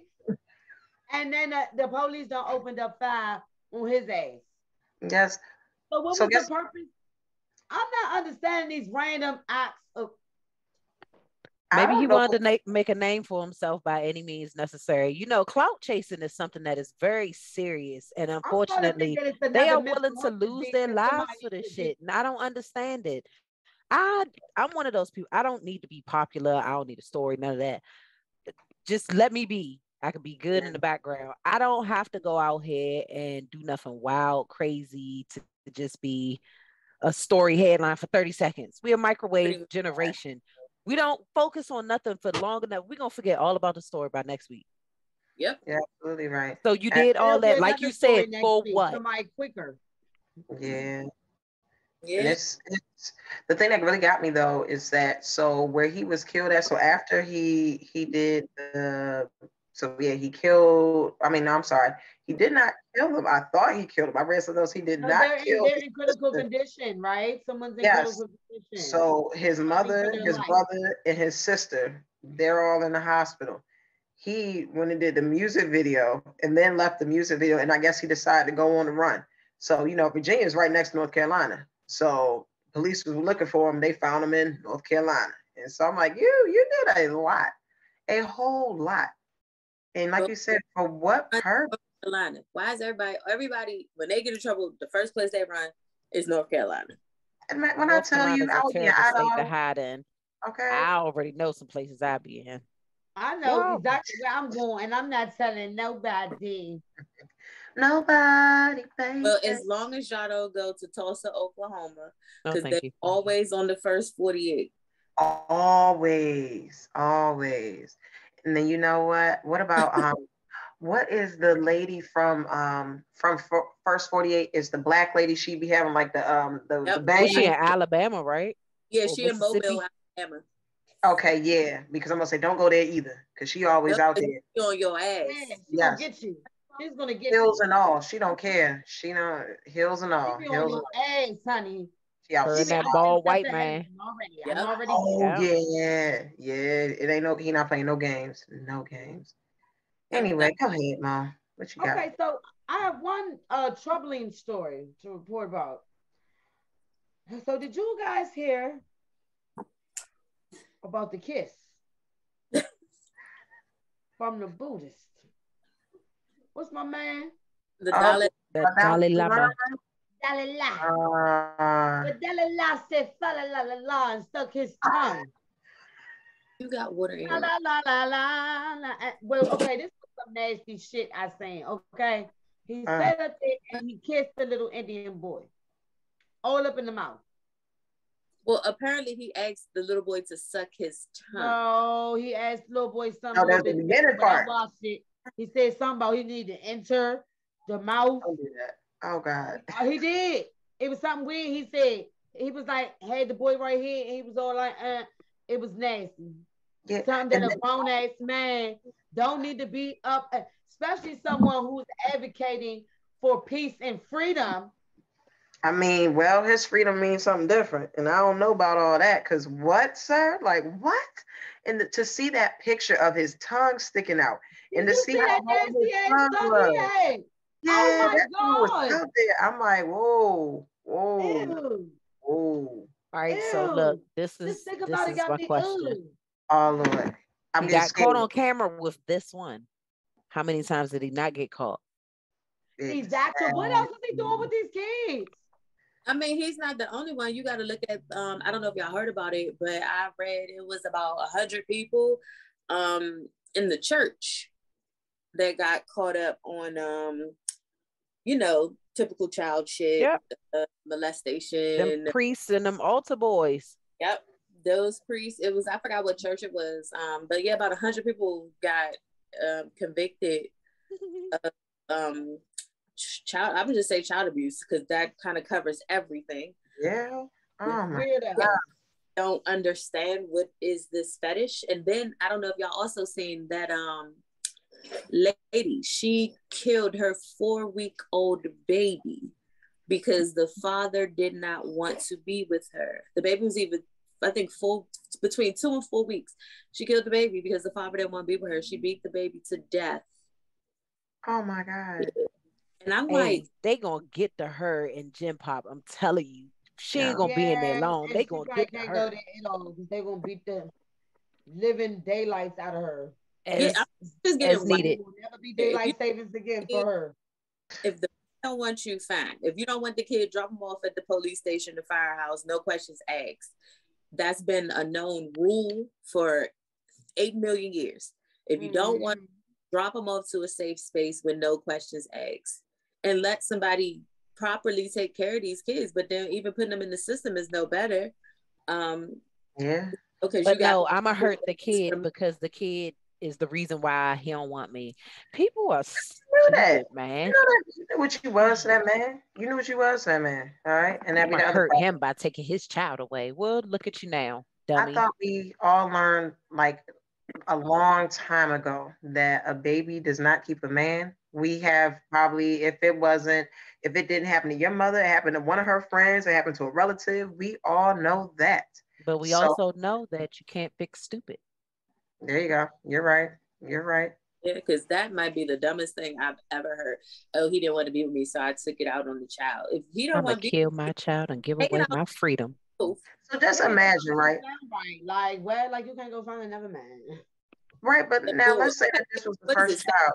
and then uh, the police don't opened up fire on his ass. Yes. So what so was guess- the purpose? I'm not understanding these random acts of Maybe he wanted to na- make a name for himself by any means necessary. You know, clout chasing is something that is very serious, and unfortunately, they are willing to lose their lives for this shit. And I don't understand it. I I'm one of those people. I don't need to be popular. I don't need a story. None of that. Just let me be. I can be good yeah. in the background. I don't have to go out here and do nothing wild, crazy to, to just be a story headline for 30 seconds. We're a microwave generation we don't focus on nothing for long enough, we're gonna forget all about the story by next week. Yep. Yeah, absolutely right. So you did all that, like you said, for week, what? Somebody quicker. Yeah. Yeah. And it's, it's the thing that really got me though is that so where he was killed at, so after he he did the so yeah, he killed. I mean, no, I'm sorry. He did not kill him. I thought he killed him. I read some of those. He did no, not they're, kill. They're in critical condition, right? Someone's in yes. critical condition. So his mother, his life. brother, and his sister, they're all in the hospital. He when he did the music video and then left the music video, and I guess he decided to go on the run. So you know, Virginia is right next to North Carolina. So police was looking for him. They found him in North Carolina, and so I'm like, you you did a lot, a whole lot. And like you said, for what purpose? Carolina. Why is everybody everybody when they get in trouble, the first place they run is North Carolina. And when North I tell you, I would be state to hide in. Okay. I already know some places I'd be in. I know exactly where I'm going, and I'm not telling nobody. Nobody. Baby. Well, as long as y'all don't go to Tulsa, Oklahoma, because oh, they're you. always on the first 48. Always, always. And then you know what? What about um what is the lady from um from first 48 is the black lady she be having like the um the, yep. the bang she in alabama right yeah she in mobile alabama okay yeah because i'm gonna say don't go there either because she always yep. out there she on your ass yeah yes. get you she's gonna get hills you. and all she don't care she know hills and all she hills on your ass honey yeah, that bald white man. Already. Yeah. Already oh yeah. yeah, yeah. It ain't no. He not playing no games. No games. Anyway, go ahead, mom. What you got? Okay, so I have one uh troubling story to report about. So did you guys hear about the kiss from the Buddhist? What's my man? The Dalai, the Dalai Lama. Dalai Lama. Uh, the Dalai Lama said fa la la la la and stuck his tongue. You got water in la, la la la la la. Well, okay, this some nasty shit I saying, okay? He uh, sat up there and he kissed the little Indian boy. All up in the mouth. Well, apparently he asked the little boy to suck his tongue. No, he asked little boy something. Oh, that's the beginning part. I watched it. He said something about he needed to enter the mouth. Don't do that. Oh God. Oh, he did. It was something weird. He said he was like, "Hey, the boy right here," and he was all like, uh, "It was nasty." Yeah. Something that a grown ass man don't need to be up, especially someone who's advocating for peace and freedom. I mean, well, his freedom means something different, and I don't know about all that. Cause what, sir? Like what? And the, to see that picture of his tongue sticking out, and to see how his tongue was. Yeah, oh that was out there. I'm like, whoa, whoa. Ew. Ooh. All right, Ew. so look, this is this is my question. Oh Lord, I'm he got scared. caught on camera with this one. How many times did he not get caught? Exactly. What else is he doing with these kids? I mean, he's not the only one. You got to look at. Um, I don't know if y'all heard about it, but I read it was about a hundred people, um, in the church that got caught up on, um, you know, typical child shit, yep. uh, molestation, them priests and them altar boys. Yep, those priests. It was I forgot what church it was, um, but yeah, about a hundred people got um, convicted of um, child. I would just say child abuse because that kind of covers everything. Yeah. Oh my God. Don't understand what is this fetish, and then I don't know if y'all also seen that um lady. She killed her four week old baby because the father did not want to be with her. The baby was even I think full between two and four weeks. She killed the baby because the father didn't want to be with her. She beat the baby to death. Oh my God. And I'm hey, like, they gonna get to her in Gen Pop. I'm telling you, she ain't gonna yeah, be in there long. They gonna get to her. Go to, you know, they gonna beat the living daylights out of her. As, yeah, just get as needed. Will never be daylight savings again for her. If the don't want you, fine. If you don't want the kid, drop them off at the police station, the firehouse, no questions asked. That's been a known rule for eight million years. If you mm-hmm. don't want, mm-hmm. drop them off to a safe space with no questions asked and let somebody properly take care of these kids. But then even putting them in the system is no better. Um, yeah. Okay. But no, I'm gonna hurt the kid because the kid is the reason why he don't want me. People are stupid, that. man. You know, that, what you was to that man. You knew what you was to that man. All right. And that hurt part. him by taking his child away. Well, look at you now. Dummy. I thought we all learned like a long time ago that a baby does not keep a man we have probably if it wasn't if it didn't happen to your mother it happened to one of her friends it happened to a relative we all know that but we so, also know that you can't fix stupid there you go. You're right. You're right. Yeah because that might be the dumbest thing i've ever heard. Oh he didn't want to be with me so i took it out on the child. If he don't want to kill my child and give away my freedom. Oh. So just imagine right? Like well like you can't go find another man. Right but now let's say that this was the first child.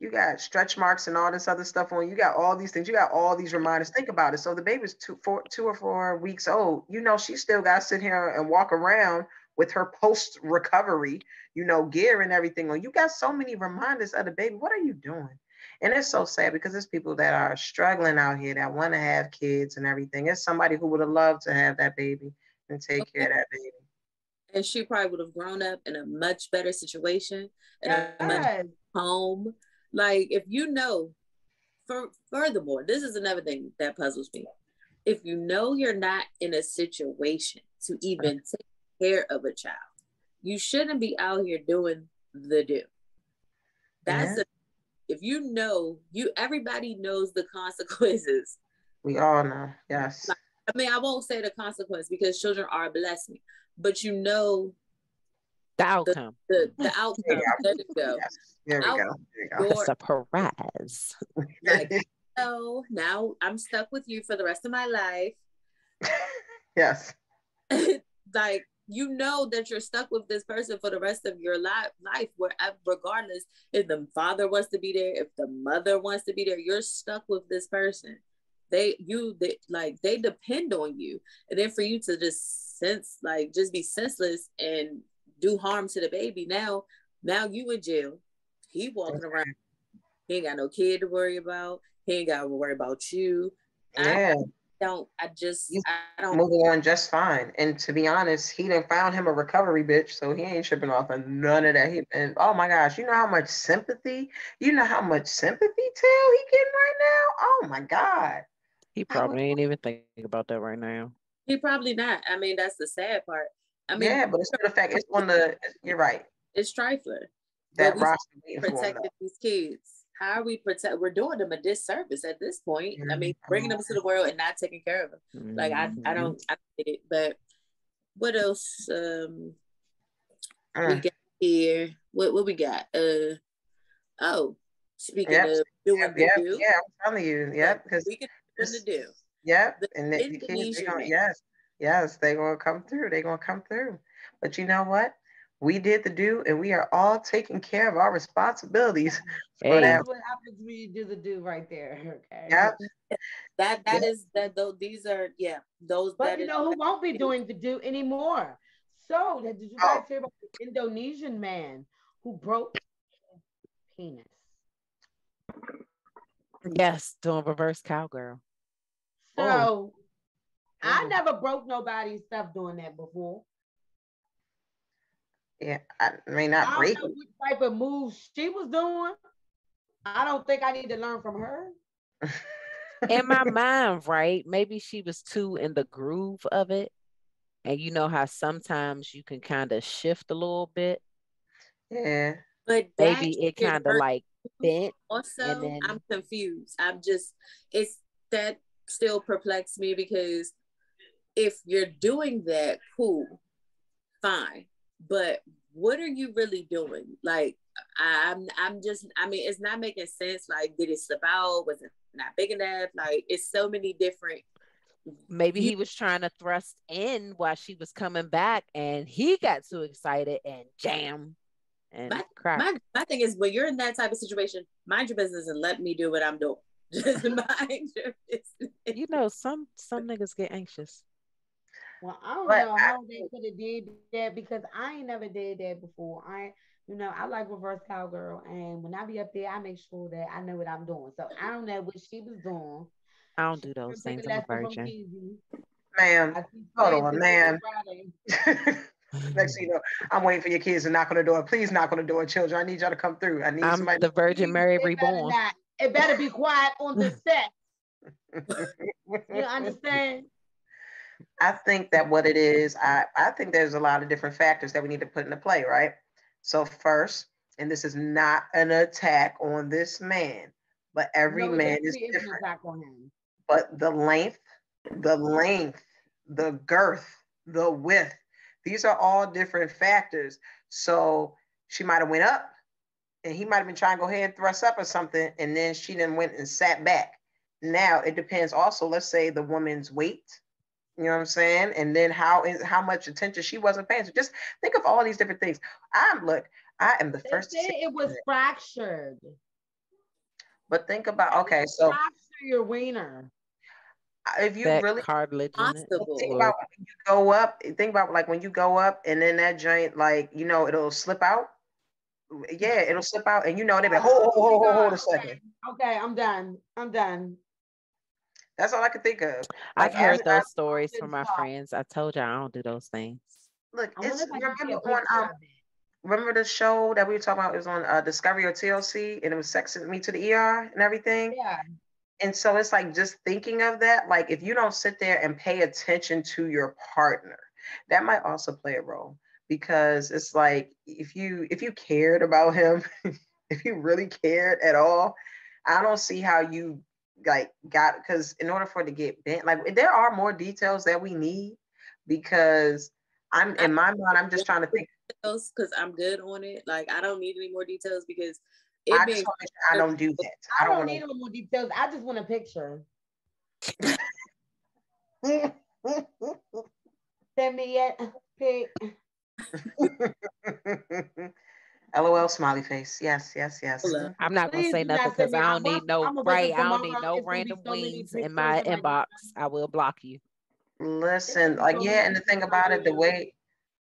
You got stretch marks and all this other stuff on. You got all these things. You got all these reminders. Think about it. So the baby's two, four, two or four weeks old. You know, she still got to sit here and walk around with her post recovery, you know, gear and everything on. You got so many reminders of the baby. What are you doing? And it's so sad because there's people that are struggling out here that want to have kids and everything. It's somebody who would have loved to have that baby and take okay. care of that baby. And she probably would have grown up in a much better situation and yes. a much home like if you know, for furthermore, this is another thing that puzzles me. If you know you're not in a situation to even uh-huh. take care of a child, you shouldn't be out here doing the do. That's yeah. if you know you everybody knows the consequences. We all know, yes. I mean, I won't say the consequence because children are a blessing, but you know the outcome. The, the, the outcome. Yeah. There you go. Yes. There we Out go. There go. surprise. like, so now I'm stuck with you for the rest of my life. yes. like you know that you're stuck with this person for the rest of your life life wherever regardless if the father wants to be there if the mother wants to be there you're stuck with this person they you they like they depend on you and then for you to just sense like just be senseless and do harm to the baby. Now, now you in jail. He walking around. He ain't got no kid to worry about. He ain't got to worry about you. Yeah. I don't. I just. He's I don't. Moving on just fine. And to be honest, he didn't found him a recovery bitch, so he ain't tripping off of none of that. He, and oh my gosh, you know how much sympathy, you know how much sympathy tell he getting right now. Oh my god. He probably ain't even thinking about that right now. He probably not. I mean, that's the sad part. I mean, yeah, but it's the fact it's on the. You're right. It's trifling. That roster protected these kids. How are we protect? We're doing them a disservice at this point. Mm-hmm. I mean, bringing them to the world and not taking care of them. Mm-hmm. Like I, I mm-hmm. don't, I get it. But what else? Um, uh. we got here. What what we got? Uh, oh, speaking yep. of doing yep, the yep, do, yeah, I'm telling you, yep, because we can do the do. Yep, the and the, the kids, they gonna, yes, yes, they're gonna come through. They're gonna come through. But you know what? We did the do, and we are all taking care of our responsibilities. Hey. That's what happens when you do the do right there. Okay. Yep. That that is that though these are yeah those. But you know who won't be doing the do anymore? So did you oh. guys oh. hear about the Indonesian man who broke penis? Yes, doing reverse cowgirl. So oh. I mm. never broke nobody's stuff doing that before. Yeah, I may not break. what type of moves she was doing. I don't think I need to learn from her. in my mind, right? Maybe she was too in the groove of it. And you know how sometimes you can kind of shift a little bit. Yeah. But maybe it kind of like bent. Also, then... I'm confused. I'm just it's that still perplexed me because if you're doing that, cool, fine. But what are you really doing? Like I'm I'm just I mean it's not making sense. Like did it slip out? Was it not big enough? Like it's so many different maybe he was trying to thrust in while she was coming back and he got too excited and jam and my, my, my thing is when you're in that type of situation mind your business and let me do what i'm doing just mind your business you know some some niggas get anxious well i don't but know how I, they could have did that because i ain't never did that before i you know, I like reverse cowgirl, and when I be up there, I make sure that I know what I'm doing. So I don't know what she was doing. I don't do those things. I'm a virgin. Ma'am, hold on, ma'am. Next thing you know, I'm waiting for your kids to knock on the door. Please knock on the door, children. I need y'all to come through. I need I'm somebody. the Virgin Mary it reborn. Better not, it better be quiet on the set. you understand? I think that what it is, I, I think there's a lot of different factors that we need to put into play, right? So first, and this is not an attack on this man, but every no, man is different. But the length, the length, the girth, the width, these are all different factors. So she might have went up and he might have been trying to go ahead and thrust up or something, and then she then went and sat back. Now it depends also, let's say the woman's weight, you know what I'm saying? And then how is how much attention she wasn't paying. So just think of all these different things. I'm look, I am the they first. Say it was fractured. But think about okay, so fracture your wiener. If you that really cartilage, think about when you go up. Think about like when you go up, and then that joint, like you know, it'll slip out. Yeah, it'll slip out, and you know, they be hold, hold, hold, hold, hold a second. Okay, I'm done. I'm done. That's all I can think of. Like, I've heard those I, stories from my friends. I told you I don't do those things. Look, it's remember on um, remember the show that we were talking about? It was on uh, Discovery or TLC, and it was sexing me to the ER and everything. Yeah. And so it's like just thinking of that, like if you don't sit there and pay attention to your partner, that might also play a role because it's like if you if you cared about him, if you really cared at all, I don't see how you like got because in order for it to get bent, like there are more details that we need because I'm in my mind, I'm just trying to think because I'm good on it. Like I don't need any more details because I, being, I don't do that. I don't, I don't need any more details. I just want a picture. Send me a pic. LOL smiley face. Yes, yes, yes. I'm not gonna say nothing because I don't need no right. I don't need no random wings in my inbox. I will block you. Listen, like yeah, and the thing about it, the way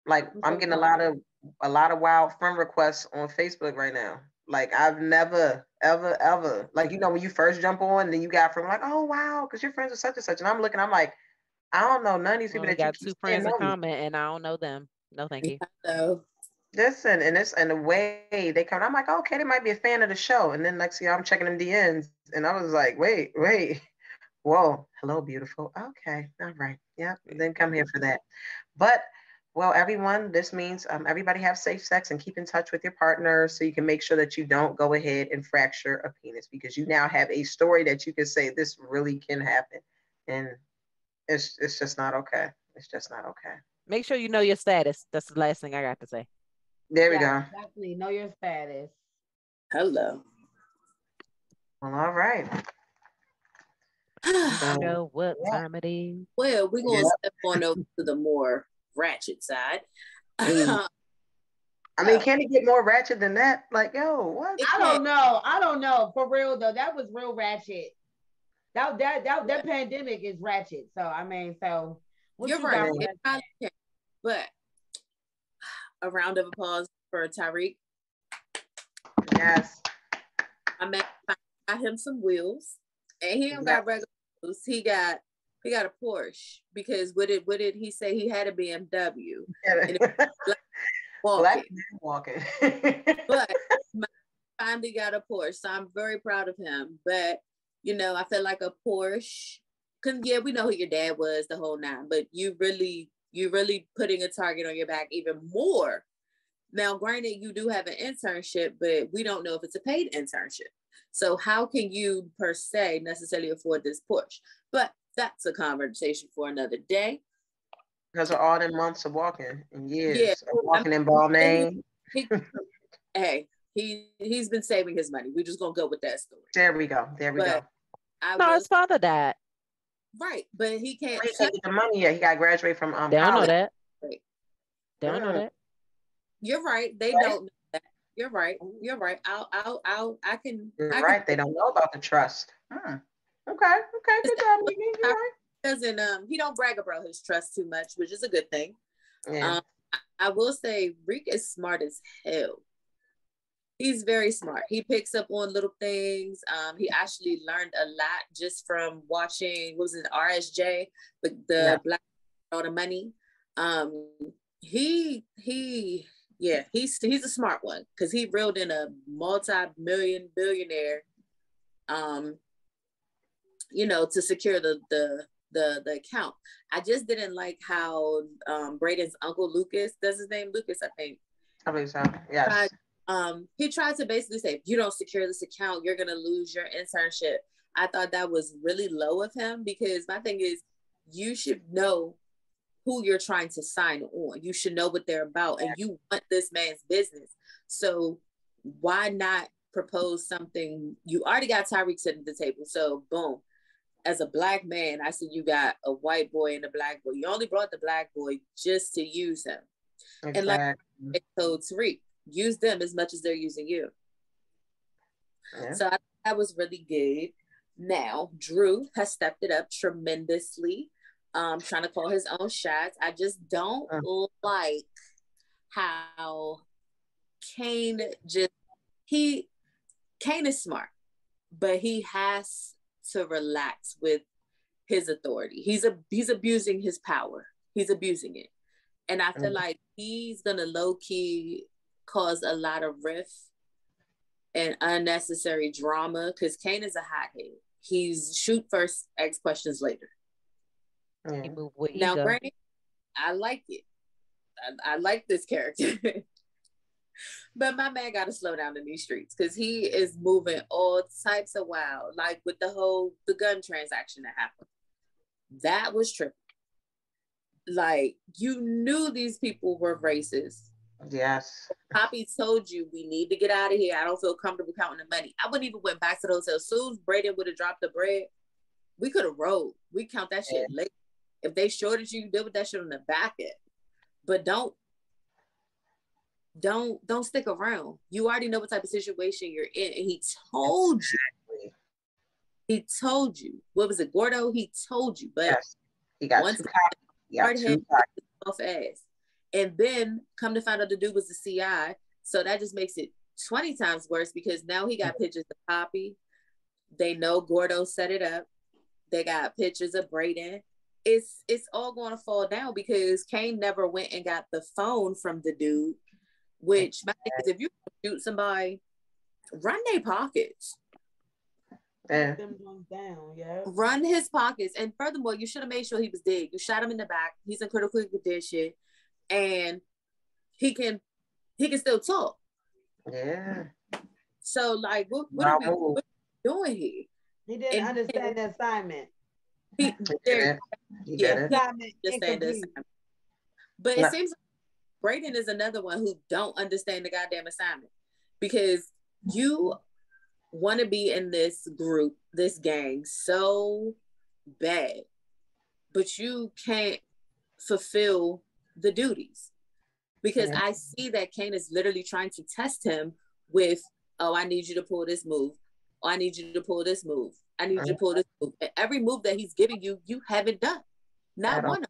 like I'm getting a lot of a lot of wild friend requests on Facebook right now. Like I've never, ever, ever, like you know, when you first jump on, and then you got from like, oh wow, because your friends are such and such. And I'm looking, I'm like, I don't know none of these people that got two friends in common, and I don't know them. No, thank you. No. Listen, and this and the way they come, I'm like, okay, they might be a fan of the show. And then next year I'm checking them DMs, and I was like, wait, wait, whoa, hello, beautiful. Okay, all right, yeah, then come here for that. But well, everyone, this means um, everybody have safe sex and keep in touch with your partner so you can make sure that you don't go ahead and fracture a penis because you now have a story that you can say this really can happen. And it's it's just not okay. It's just not okay. Make sure you know your status. That's the last thing I got to say. There we go. Definitely know your status. Hello. Well, all right. you know what time it is. Well, we're gonna yeah. step on over to the more ratchet side. Mm. I mean, can it get more ratchet than that? Like, yo, what? I don't know. I don't know. For real though, that was real ratchet. That that that, that pandemic is ratchet. So I mean, so you're you right. but a round of applause for Tariq. Yes. I met got him some wheels, and he don't got regular wheels. He got he got a Porsche because what did what did he say? He had a BMW. walking. walking. but finally got a Porsche, so I'm very proud of him. But you know, I felt like a Porsche. Cause yeah, we know who your dad was the whole nine, but you really, you really putting a target on your back even more. Now, granted, you do have an internship, but we don't know if it's a paid internship. So how can you per se necessarily afford this Porsche? But that's a conversation for another day. Because of all the months of walking and years yeah. of walking in Balmain. hey, he he's been saving his money. We're just gonna go with that story. There we go. There we but go. I no, his father died. Right, but he can't. He can't get the money yet. He got graduated from um. They don't know that. Right. They don't know that. You're right. They right. don't know that. You're right. You're right. I'll, I'll, I'll, I can. You're I right. Can, they don't know about the trust. Hmm. Okay. Okay. Good job, Mimi. You're right. Doesn't um he don't brag about his trust too much, which is a good thing. Yeah. Um, I will say Reek is smart as hell he's very smart. He picks up on little things. Um, he actually learned a lot just from watching what was it RSJ, but the yeah. Black all the money. Um, he he yeah he's he's a smart one because he reeled in a multi-million billionaire. Um, you know to secure the the the the account. I just didn't like how um Brayden's uncle Lucas does his name Lucas I think. I believe so. Yes um, he tried to basically say, if you don't secure this account, you're gonna lose your internship. I thought that was really low of him because my thing is, you should know who you're trying to sign on. You should know what they're about, and you want this man's business. So why not propose something? You already got Tariq sitting at the table, so boom. As a black man, I see you got a white boy and a black boy. You only brought the black boy just to use him. Exactly. And like I told Tariq, use them as much as they're using you. Yeah. So I, that was really good. Now, Dru has stepped it up tremendously, um, trying to call his own shots. I just don't uh. like how Cane just he Cane is smart, but he has to relax with his authority. He's a he's abusing his power. He's abusing it. And I feel mm. like he's gonna low key caused a lot of riff and unnecessary drama because Cane is a hothead. He's shoot first, ask questions later. Mm. Now, granted, I like it. I, I like this character. but my man got to slow down in these streets because he is moving all types of wild, like with the whole the gun transaction that happened. That was tripping. Like you knew these people were racist. Yes. Poppy told you we need to get out of here. I don't feel comfortable counting the money. I wouldn't even went back to the hotel. Soon as Brayden would have dropped the bread, we could have rolled. We count that shit yeah. later. If they shorted you, deal with that shit on the back end. But don't don't don't stick around. You already know what type of situation you're in. And he told you. He told you. What was it, Gordo? He told you. But yes. he got once two. He got two off ass. And then come to find out the dude was the CI. So that just makes it 20 times worse because now he got pictures of Poppy. They know Gordo set it up. They got pictures of Brayden. It's it's all going to fall down because Cane never went and got the phone from the dude. Which is if you shoot somebody, run their pockets. Yeah. Down, yeah. Run his pockets. And furthermore, you should have made sure he was dead. You shot him in the back. He's in critical condition and he can he can still talk. Yeah. So like what what, are we, what are we doing here? He didn't and, understand the assignment. He, he did yeah, assignment understand the assignment. But it seems like Brayden is another one who don't understand the goddamn assignment because you want to be in this group, this gang so bad, but you can't fulfill the duties. Because yeah. I see that Cane is literally trying to test him with, oh, I need you to pull this move. Oh, I need you to pull this move. I need you to pull this move. And every move that he's giving you, you haven't done. Not one of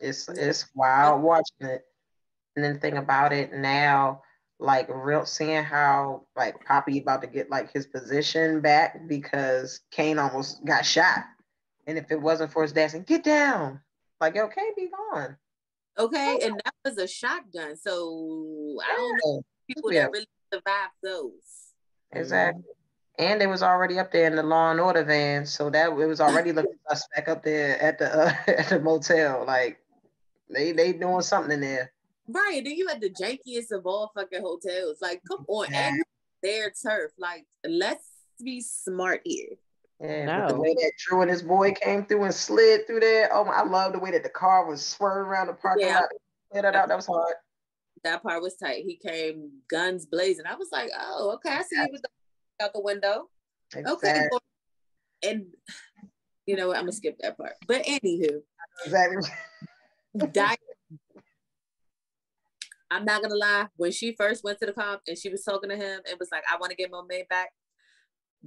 It's it's wild watching it. And then the thing about it now, like real seeing how like Poppy about to get like his position back because Cane almost got shot. And if it wasn't for his dad saying, get down, like okay, be gone. Okay, and that was a shotgun. So I don't know people yeah. that really survived those. Exactly. And it was already up there in the law and order van, so that it was already looking suspect up there at the uh, at the motel. Like they they doing something in there. Right. Then you had the jankiest of all fucking hotels. Like, come on, yeah. and their turf. Like, let's be smart here. Yeah, no. the way that Dru and his boy came through and slid through there. Oh, my, I love the way that the car was swerving around the parking yeah. lot. Yeah, that out. That was hard. That part was tight. He came guns blazing. I was like, oh, okay. I see you with the out the window. Exactly. Okay. And you know what? I'm gonna skip that part. But anywho, exactly. I'm not gonna lie. When she first went to the comp and she was talking to him, it was like, I want to get my man back.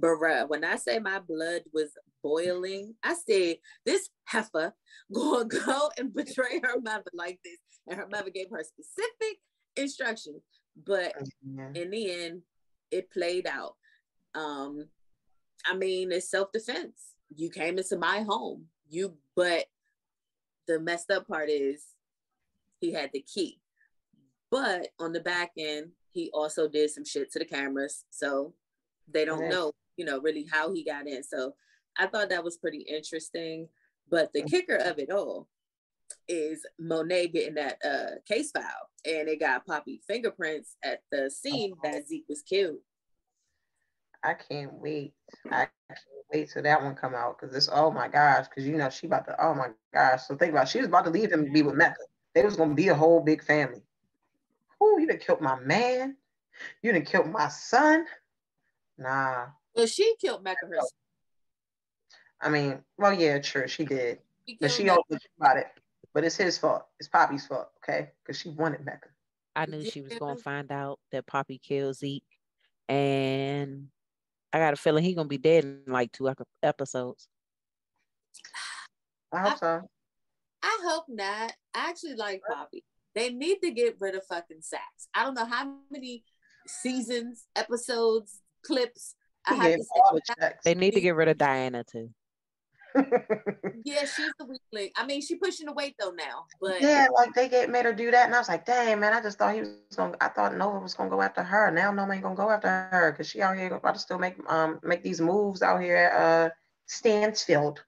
Bruh, when I say my blood was boiling, I said, this heifer gonna go and betray her mother like this. And her mother gave her specific instructions. But mm-hmm. in the end, it played out. Um, I mean, it's self-defense. You came into my home. You but the messed up part is he had the key. But on the back end, he also did some shit to the cameras. So they don't know you know, really how he got in. So I thought that was pretty interesting. But the kicker of it all is Monet getting that uh, case file, and it got Poppy fingerprints at the scene that Zeke was killed. I can't wait. I can't wait till that one come out because it's oh my gosh, because you know she about to oh my gosh. So think about it, she was about to leave him to be with Mecca. They was gonna be a whole big family. Oh, you done killed my man. You done killed my son. Nah, well, she killed Mecca herself. I mean, well, yeah, true, she did. She but she don't about it. But it's his fault. It's Poppy's fault, okay? Because she wanted Mecca. I knew she was gonna find out that Poppy killed Zeke, and I got a feeling he's gonna be dead in like two episodes. I hope I, so. I hope not. I actually like Poppy. They need to get rid of fucking Saxe. I don't know how many seasons, episodes, clips I have to say, they need to get rid of Diana too. yeah, she's the weak link. I mean, she pushing the weight though now, but yeah, like they get made her do that, and I was like, dang man, I just thought he was gonna. I thought Nova was gonna go after her. Now Nova ain't gonna go after her because she out here about to still make um make these moves out here at uh Stansfield.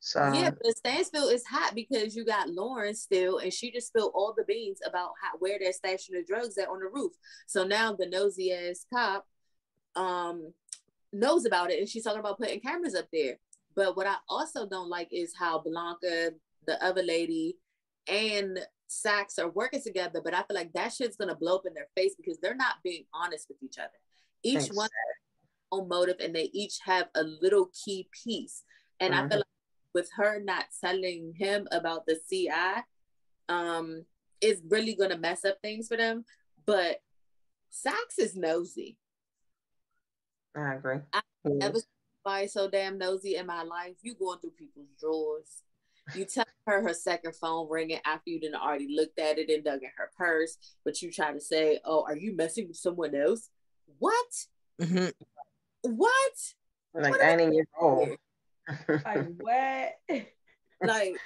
So yeah, but Stansfield is hot because you got Lauren still, and she just spilled all the beans about how, where they're stashing the drugs at on the roof. So now the nosy ass cop um knows about it and she's talking about putting cameras up there. But what I also don't like is how Blanca, the other lady, and Saxe are working together. But I feel like that shit's gonna blow up in their face because they're not being honest with each other. Each Thanks. one own motive and they each have a little key piece. And mm-hmm. I feel like with her not telling him about the CI, um, is really gonna mess up things for them. But Saxe is nosy. I agree. I never somebody so damn nosy in my life. You going through people's drawers. You tell her her second phone ringing after you didn't already looked at it and dug in her purse, but you try to say, "Oh, are you messing with someone else?" What? Mm-hmm. What? Like what I ain't your old. like what? Like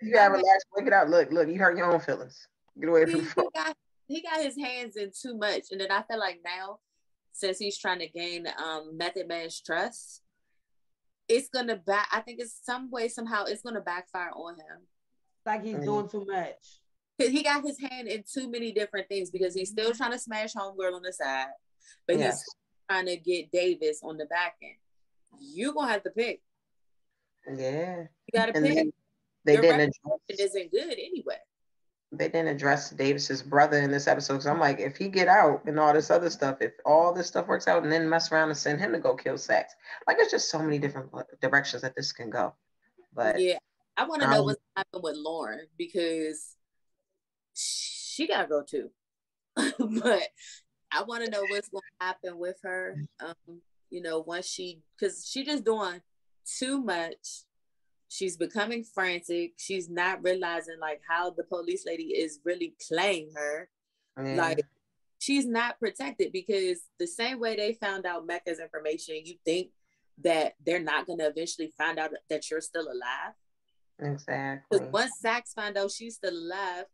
you have a last work it out. Look, look, you hurt your own feelings. Get away from the phone. He got, he got his hands in too much, and then I feel like now since he's trying to gain um, Method Man's trust, it's gonna back. I think it's some way somehow it's gonna backfire on him. Like he's mm. doing too much. He got his hand in too many different things because he's still trying to smash homegirl on the side, but yes. he's trying to get Davis on the back end. You're gonna have to pick. Yeah, you gotta and pick. They, they didn't. It isn't good anyway. They didn't address Davis's brother in this episode. Because I'm like, if he get out and all this other stuff, if all this stuff works out, and then mess around and send him to go kill Saxe, like it's just so many different directions that this can go. But yeah, I want to know um, what's happened with Lauren because she gotta go too. but I want to know what's going to happen with her. Um, you know, once she, because she just doing too much she's becoming frantic. She's not realizing like how the police lady is really playing her. Mm. like she's not protected because the same way they found out Mecca's information you think that they're not going to eventually find out that you're still alive? Exactly. Once Saxe find out she's still alive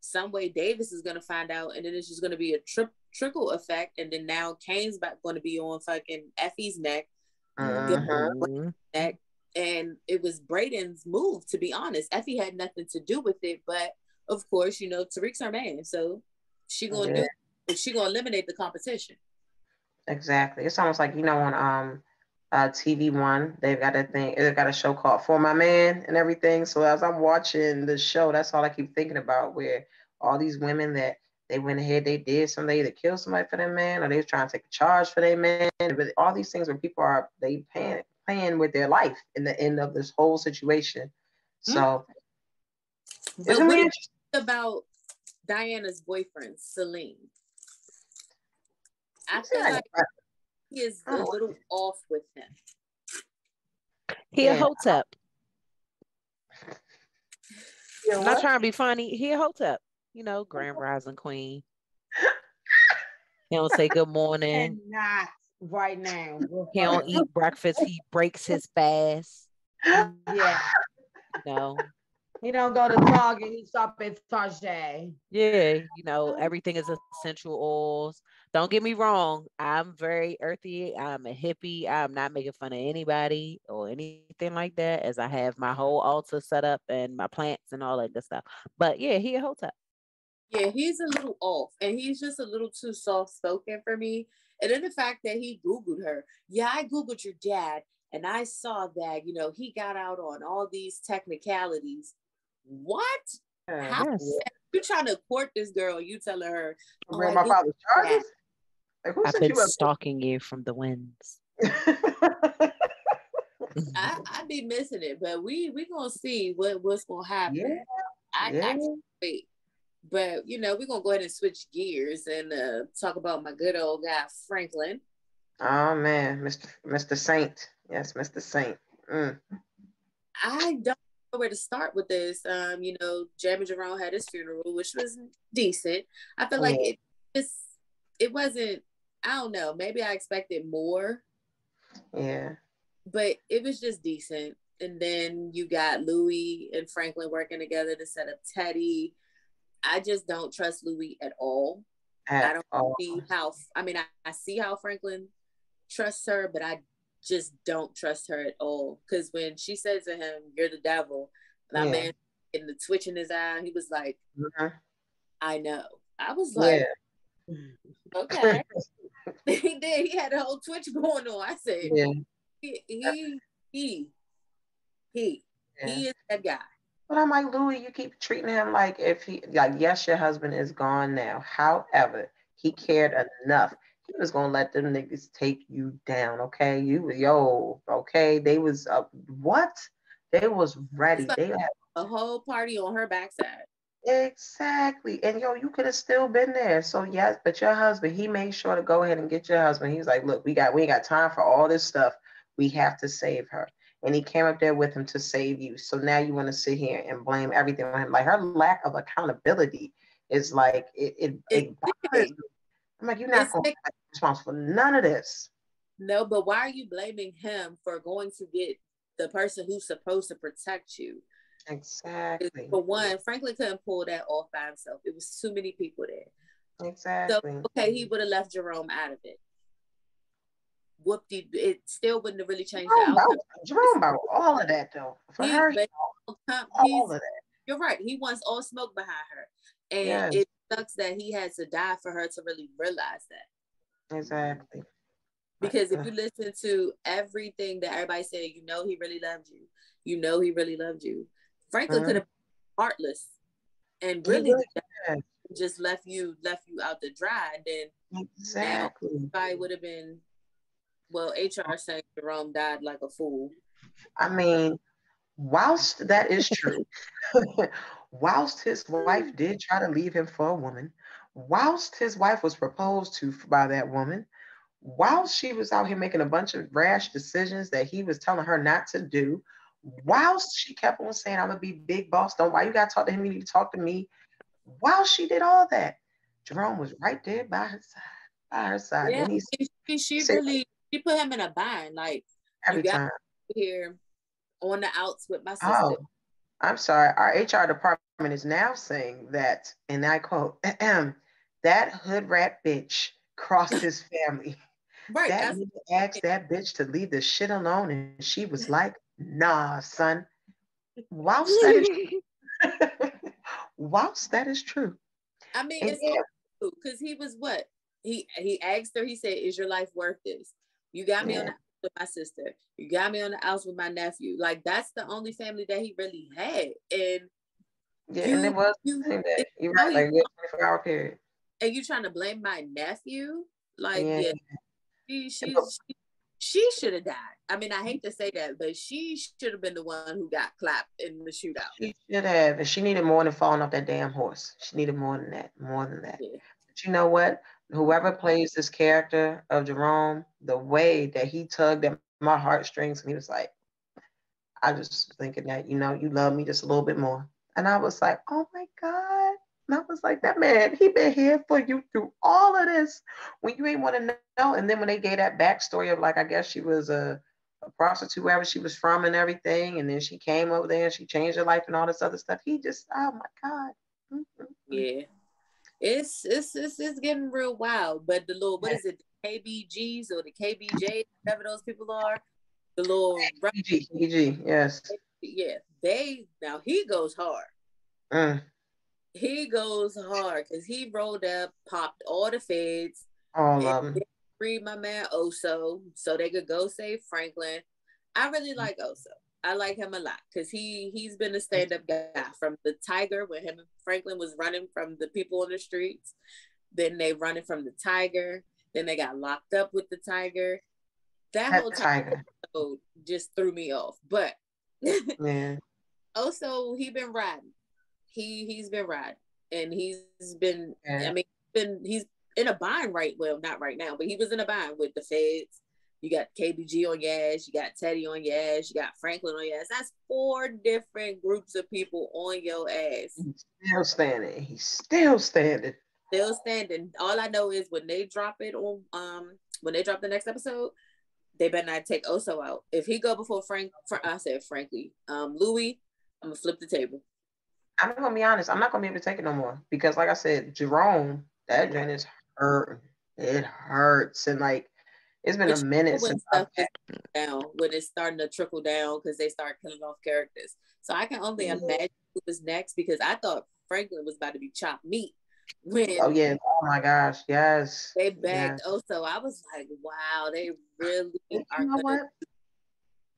some way Davis is going to find out and then it's just going to be a trip trickle effect and then now kane's back going to be on fucking Effie's neck. Uh-huh. neck and it was Brayden's move, to be honest. Effie had nothing to do with it, but of course, you know, Tariq's her man, so she gonna yeah. do she gonna eliminate the competition. Exactly. It's almost like you know on um uh TV one, they've got a thing, they've got a show called For My Man and everything. So as I'm watching the show, that's all I keep thinking about where all these women that they went ahead, they did something, they either killed somebody for their man or they was trying to take a charge for their man. But all these things where people are they paying playing with their life in the end of this whole situation. Hmm. So, mm-hmm. what about Diana's boyfriend, Celine? I feel like he is a oh. little off with him. He yeah. a hotep. I'm not trying to be funny. He a hotep. You know, Grand Rising Queen. he don't say good morning. Not right now. He don't eat breakfast. He breaks his fast. Yeah. No. He don't go to Target. He shop at Target. Yeah, you know everything is essential oils. Don't get me wrong. I'm very earthy. I'm a hippie. I'm not making fun of anybody or anything like that. As I have my whole altar set up and my plants and all that good stuff. But yeah, he a hotep. Yeah, he's a little off, and he's just a little too soft spoken for me. And then the fact that he Googled her. Yeah, I Googled your dad and I saw that, you know, he got out on all these technicalities. What? How yes. you trying to court this girl? You telling her, oh, my father's charges? Like, I've been you stalking you from the winds. I, I'd be missing it, but we we gonna see what what's gonna happen. Yeah. I, yeah. I wait. But you know, we're gonna go ahead and switch gears and uh, talk about my good old guy Franklin. Oh man, Mr. Mr. Saint. Yes, Mr. Saint. Mm. I don't know where to start with this. Um, you know, Jamie Jerome had his funeral, which was decent. I feel like it just it wasn't, I don't know, maybe I expected more. Yeah. But it was just decent. And then you got Louie and Franklin working together to set up Teddy. I just don't trust Louie at all. At I don't all. see how. I mean, I, I see how Franklin trusts her, but I just don't trust her at all. Because when she said to him, "You're the devil," my yeah. man in the twitch in his eye, he was like, mm-hmm. "I know." I was like, yeah. "Okay." he did. He had a whole twitch going on. I said, yeah. "He, he, he, he, yeah. he is that guy." But I'm like, Louie, you keep treating him like if he, like, yes, your husband is gone now. However, he cared enough. He was gonna let them niggas take you down, okay? You, was yo, okay? They was up. What? They was ready. They had a whole party on her backside. Exactly. And yo, you could have still been there. So yes, but your husband, he made sure to go ahead and get your husband. He's like, look, we got we ain't got time for all this stuff. We have to save her and he came up there with him to save you. So now you want to sit here and blame everything on him. Like her lack of accountability is like it. it, it, it I'm like, you're not going to responsible for none of this. No, but why are you blaming him for going to get the person who's supposed to protect you? Exactly. For one, Franklin couldn't pull that off by himself. It was too many people there. Exactly. So okay, he would have left Jerome out of it whooped it still wouldn't have really changed Jerome the outcome. Jerome about all of that though. For he, her, all of that. You're right. He wants all smoke behind her. And yes. it sucks that he had to die for her to really realize that. Exactly. Because if you listen to everything that everybody said, you know he really loved you. You know he really loved you. Franklin mm-hmm. could have been heartless. and really just left you left you out to dry, And then exactly I would have been well, HR saying Jerome died like a fool. I mean, whilst that is true, whilst his wife did try to leave him for a woman, whilst his wife was proposed to by that woman, whilst she was out here making a bunch of rash decisions that he was telling her not to do, whilst she kept on saying, I'm gonna be big boss, don't why you gotta talk to him, you need to talk to me. While she did all that, Jerome was right there by her side, by her side. Yeah, and she, she said, really she put him in a bind. Like every time here on the outs with my sister. Oh, I'm sorry. Our HR department is now saying that, and I quote, that hood rat bitch crossed his family. Right. That asked that bitch to leave the shit alone, and she was like, "Nah, son." Whilst that is, whilst that is true. I mean, and it's yeah. true because he was what he he asked her. He said, "Is your life worth this?" You got me yeah. on the house with my sister. You got me on the house with my nephew. Like that's the only family that he really had. And yeah, you, and it was you, that. You're right, like 24 hour period. And you trying to blame my nephew? Like, yeah, yeah she, she, she, she should have died. I mean, I hate to say that, but she should have been the one who got clapped in the shootout. She should have. And she needed more than falling off that damn horse. She needed more than that. More than that. Yeah. But you know what? Whoever plays this character of Jerome, the way that he tugged at my heartstrings, and he was like, I just thinking that, you know, you love me just a little bit more. And I was like, oh my God. And I was like, that man, he been here for you through all of this when you ain't want to know. And then when they gave that backstory of like, I guess she was a, a prostitute, wherever she was from and everything. And then she came over there and she changed her life and all this other stuff. He just, oh my God. Mm-hmm. Yeah it's it's it's, it's getting real wild. But the little what is it, the KBGs or the KBJ, whatever those people are, the little KBG, KBG, yes, yeah, they now he goes hard. Mm. He goes hard because he rolled up, popped all the feds, all of them. Free my man Oso so they could go save Franklin. I really like Oso. I like him a lot because he he's been a stand up guy from the Tiger when him and Franklin was running from the people on the streets. Then they running from the Tiger. Then they got locked up with the Tiger. That, that whole tiger just threw me off. But yeah. also he been riding. He he's been riding, and he's been. Yeah. I mean, been he's in a bind right. Well, not right now, but he was in a bind with the feds you got KBG on your ass, you got Teddy on your ass, you got Franklin on your ass. That's four different groups of people on your ass. He's still standing. He's still standing. Still standing. All I know is when they drop it on um when they drop the next episode, they better not take Oso out. If he go before Frank, I said frankly, um Louie, I'm gonna flip the table. I'm gonna be honest. I'm not gonna be able to take it no more because, like I said, Jerome, that joint is hurt. It hurts, and like it's been Which a minute since stuff down when it's starting to trickle down because they start killing off characters. So I can only mm-hmm. imagine who was next because I thought Franklin was about to be chopped meat. When oh yeah, oh my gosh, yes. They bagged yes. also. I was like, wow, they really you are know what?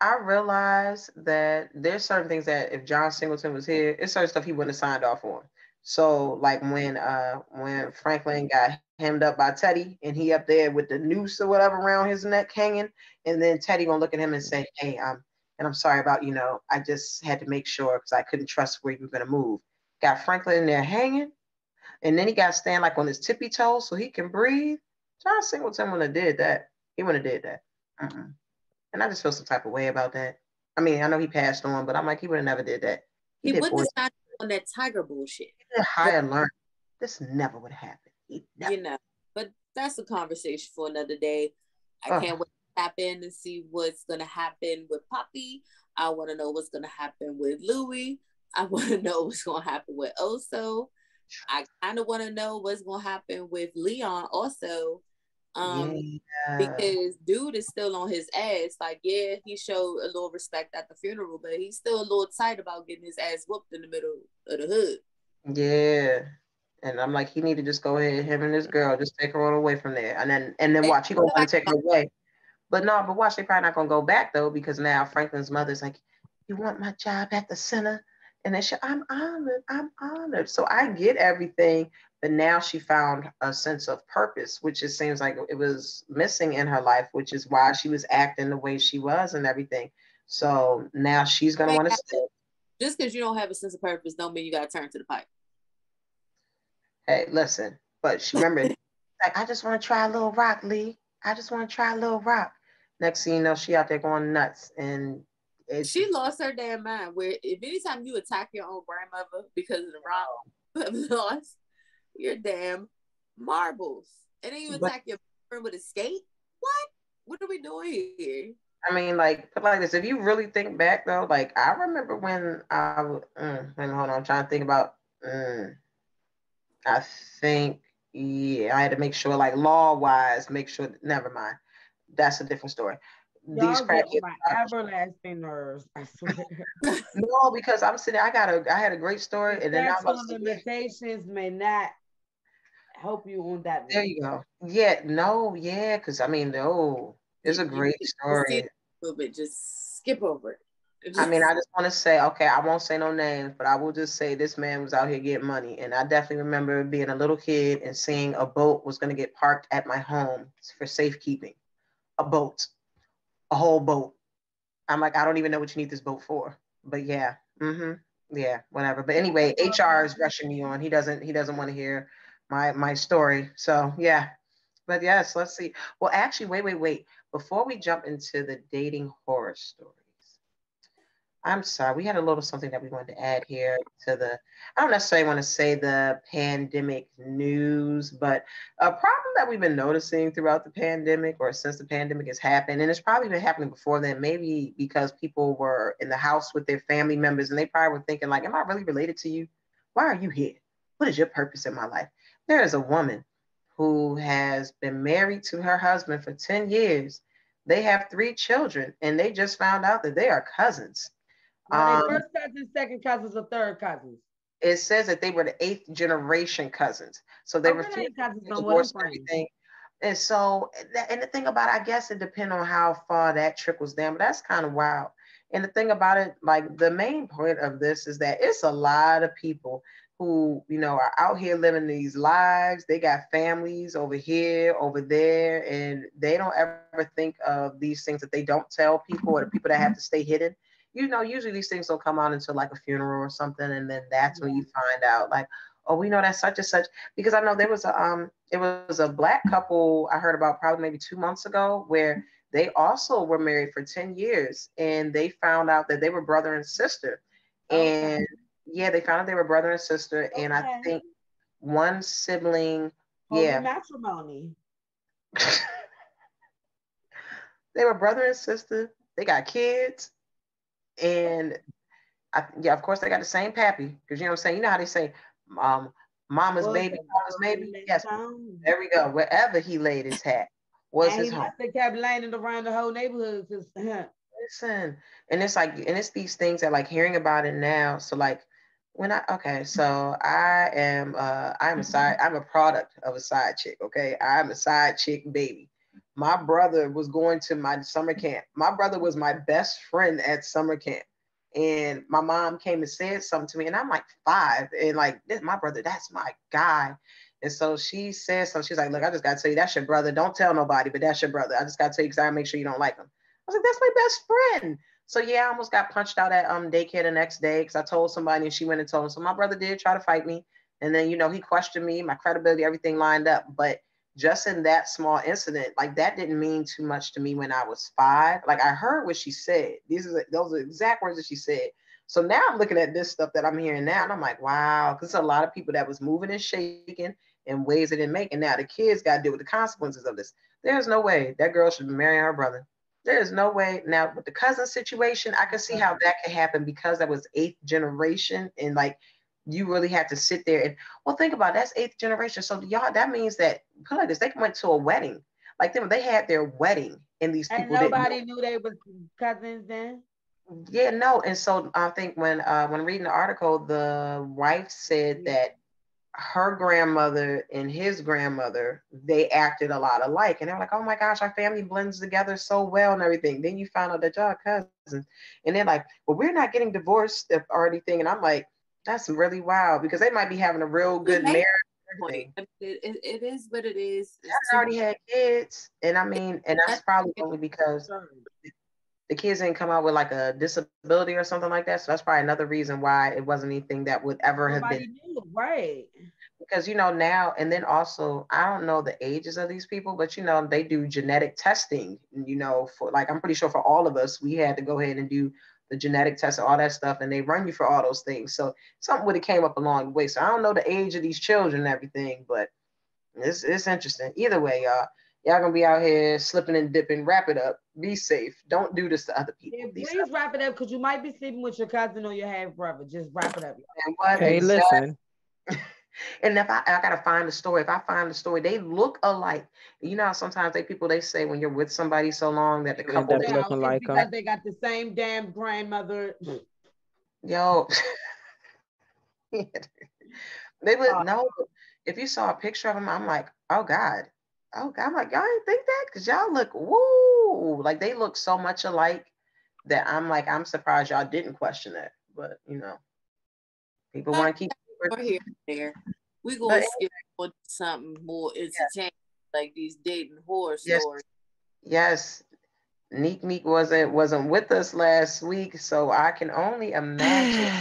I realized that there's certain things that if John Singleton was here, it's certain stuff he wouldn't have signed off on. So like when uh when Franklin got hemmed up by Teddy and he up there with the noose or whatever around his neck hanging, and then Teddy gonna look at him and say, Hey, um, and I'm sorry about, you know, I just had to make sure because I couldn't trust where you were gonna move. Got Franklin in there hanging, and then he got stand like on his tippy toes so he can breathe. John Singleton would have did that. He would have did that. And I just feel some type of way about that. I mean, I know he passed on, but I'm like, he would have never did that. He, he wouldn't have on that tiger bullshit. High alert. This never would happen. You know, but that's a conversation for another day. I uh. can't wait to tap in and see what's gonna happen with Poppy. I want to know what's gonna happen with Louie. I want to know what's gonna happen with Oso. I kind of want to know what's gonna happen with Leon also. Um, yeah. because dude is still on his ass. Like, yeah, he showed a little respect at the funeral, but he's still a little tight about getting his ass whooped in the middle of the hood. Yeah. And I'm like, he need to just go ahead, him and this mm-hmm. girl, just take her on away from there. And then and then watch, he gonna want to take her away. But no, but watch, they probably not gonna go back though, because now Franklin's mother's like, You want my job at the center? And then she, I'm honored, I'm honored. So I get everything, but now she found a sense of purpose, which it seems like it was missing in her life, which is why she was acting the way she was and everything. So now she's gonna want to stay. Just because you don't have a sense of purpose, don't mean you gotta turn to the pipe. Hey, listen, but she remember, like I just want to try a little rock, Lee. I just want to try a little rock. Next thing you know, she out there going nuts, and she lost her damn mind. Where if anytime you attack your own grandmother because of the rock lost your damn marbles, and then you attack but, your friend with a skate. What? What are we doing here? I mean, like, put like this. If you really think back though, like I remember when I, mm, hold on, I'm trying to think about. Mm, I think yeah, I had to make sure, like law wise, make sure. Never mind, that's a different story. Y'all These crackheads, my everlasting nerves. I swear. no, because I'm sitting. I got a. I had a great story, and then I'm limitations may not help you on that. There you go. Yeah. No. Yeah. Because I mean, no, it's a great story. A little bit. Just skip over it. I mean, I just want to say, okay, I won't say no names, but I will just say this man was out here getting money. And I definitely remember being a little kid and seeing a boat was going to get parked at my home for safekeeping. A boat, a whole boat. I'm like, I don't even know what you need this boat for. But yeah, mm-hmm, yeah, whatever. But anyway, HR is rushing me on. He doesn't. He doesn't want to hear my my story. So yeah, but yes, let's see. Well, actually, wait, wait, wait. Before we jump into the dating horror story I'm sorry, we had a little something that we wanted to add here to the, I don't necessarily want to say the pandemic news, but a problem that we've been noticing throughout the pandemic or since the pandemic has happened, and it's probably been happening before then, maybe because people were in the house with their family members and they probably were thinking like, am I really related to you? Why are you here? What is your purpose in my life? There is a woman who has been married to her husband for 10 years. They have three children and they just found out that they are cousins um, first cousins, second cousins, or third cousins? It says that they were the eighth generation cousins. So they oh, were cousins divorced and everything. And so, and the thing about it, I guess it depends on how far that trickles down, but that's kind of wild. And the thing about it, like the main point of this is that it's a lot of people who, you know, are out here living these lives. They got families over here, over there, and they don't ever think of these things that they don't tell people or the people that have to stay hidden you know, usually these things don't come out until like a funeral or something, and then that's when you find out like, oh, we know that such and such. Because I know there was a um, it was a black couple I heard about probably maybe two months ago where they also were married for 10 years and they found out that they were brother and sister. And yeah, they found out they were brother and sister. Okay. And I think one sibling, Holy yeah. Matrimony. they were brother and sister. They got kids and I, yeah, of course they got the same pappy because you know what I'm saying. You know how they say, um, "Mama's well, baby, mama's baby." Yes, there we go. Wherever he laid his hat was and his he home. They kept landing around the whole neighborhood. Listen, and it's like, and it's these things that like hearing about it now. So like, when I okay, so I am uh I'm a side I'm a product of a side chick. Okay, I'm a side chick baby my brother was going to my summer camp. My brother was my best friend at summer camp. And my mom came and said something to me, and I'm like five, and like my brother, that's my guy. And so she said so. She's like, look, I just gotta tell you, that's your brother. Don't tell nobody, but that's your brother. I just gotta tell you because I make sure you don't like him. I was like, that's my best friend. So yeah, I almost got punched out at um daycare the next day because I told somebody and she went and told him. So my brother did try to fight me. And then, you know, he questioned me, my credibility, everything lined up. But just in that small incident, like that didn't mean too much to me when I was five. Like I heard what she said. These are those are exact words that she said. So now I'm looking at this stuff that I'm hearing now, and I'm like, wow, because a lot of people that was moving and shaking in ways they didn't make, and now the kids got to deal with the consequences of this. There's no way that girl should be marrying her brother. There's no way. Now with the cousin situation, I can see mm-hmm. how that could happen because that was eighth generation, and like you really had to sit there and well think about it, that's eighth generation so y'all that means that put like this they went to a wedding like them they had their wedding and these people and nobody knew they were cousins then yeah no and so i think when uh when reading the article the wife said that her grandmother and his grandmother, they acted a lot alike. And they're like, oh my gosh, our family blends together so well and everything. Then you find out that y'all cousins. And they're like, well, we're not getting divorced or anything. And I'm like, that's really wild because they might be having a real good marriage. It, it, it is what it is. I already had kids. And I mean, and that's probably only because the kids didn't come out with like a disability or something like that. So that's probably another reason why it wasn't anything that would ever Nobody have been knew, right. Because you know now and then also I don't know the ages of these people, but you know they do genetic testing. You know, for like I'm pretty sure for all of us, we had to go ahead and do the genetic test and all that stuff, and they run you for all those things. So something would have came up along the way. So I don't know the age of these children and everything, but it's it's interesting. Either way, y'all y'all gonna be out here slipping and dipping. Wrap it up. Be safe. Don't do this to other people. Yeah, please wrap it up because you might be sleeping with your cousin or your half brother. Just wrap it up. Hey, listen. and if I, I gotta find the story, if I find the story, they look alike. You know, sometimes they people they say when you're with somebody so long that the couple they look alike because them. they got the same damn grandmother. Yo, they would uh, know. If you saw a picture of them, I'm like, oh God, oh, god, I'm like, y'all didn't think that? Because y'all look, woo, like they look so much alike that I'm like, I'm surprised y'all didn't question that. But, you know, people want to keep. Here there. We're going to skip on something more entertaining, yeah. like these dating horror yes. stories. Yes. Nek Nek wasn't wasn't with us last week, so I can only imagine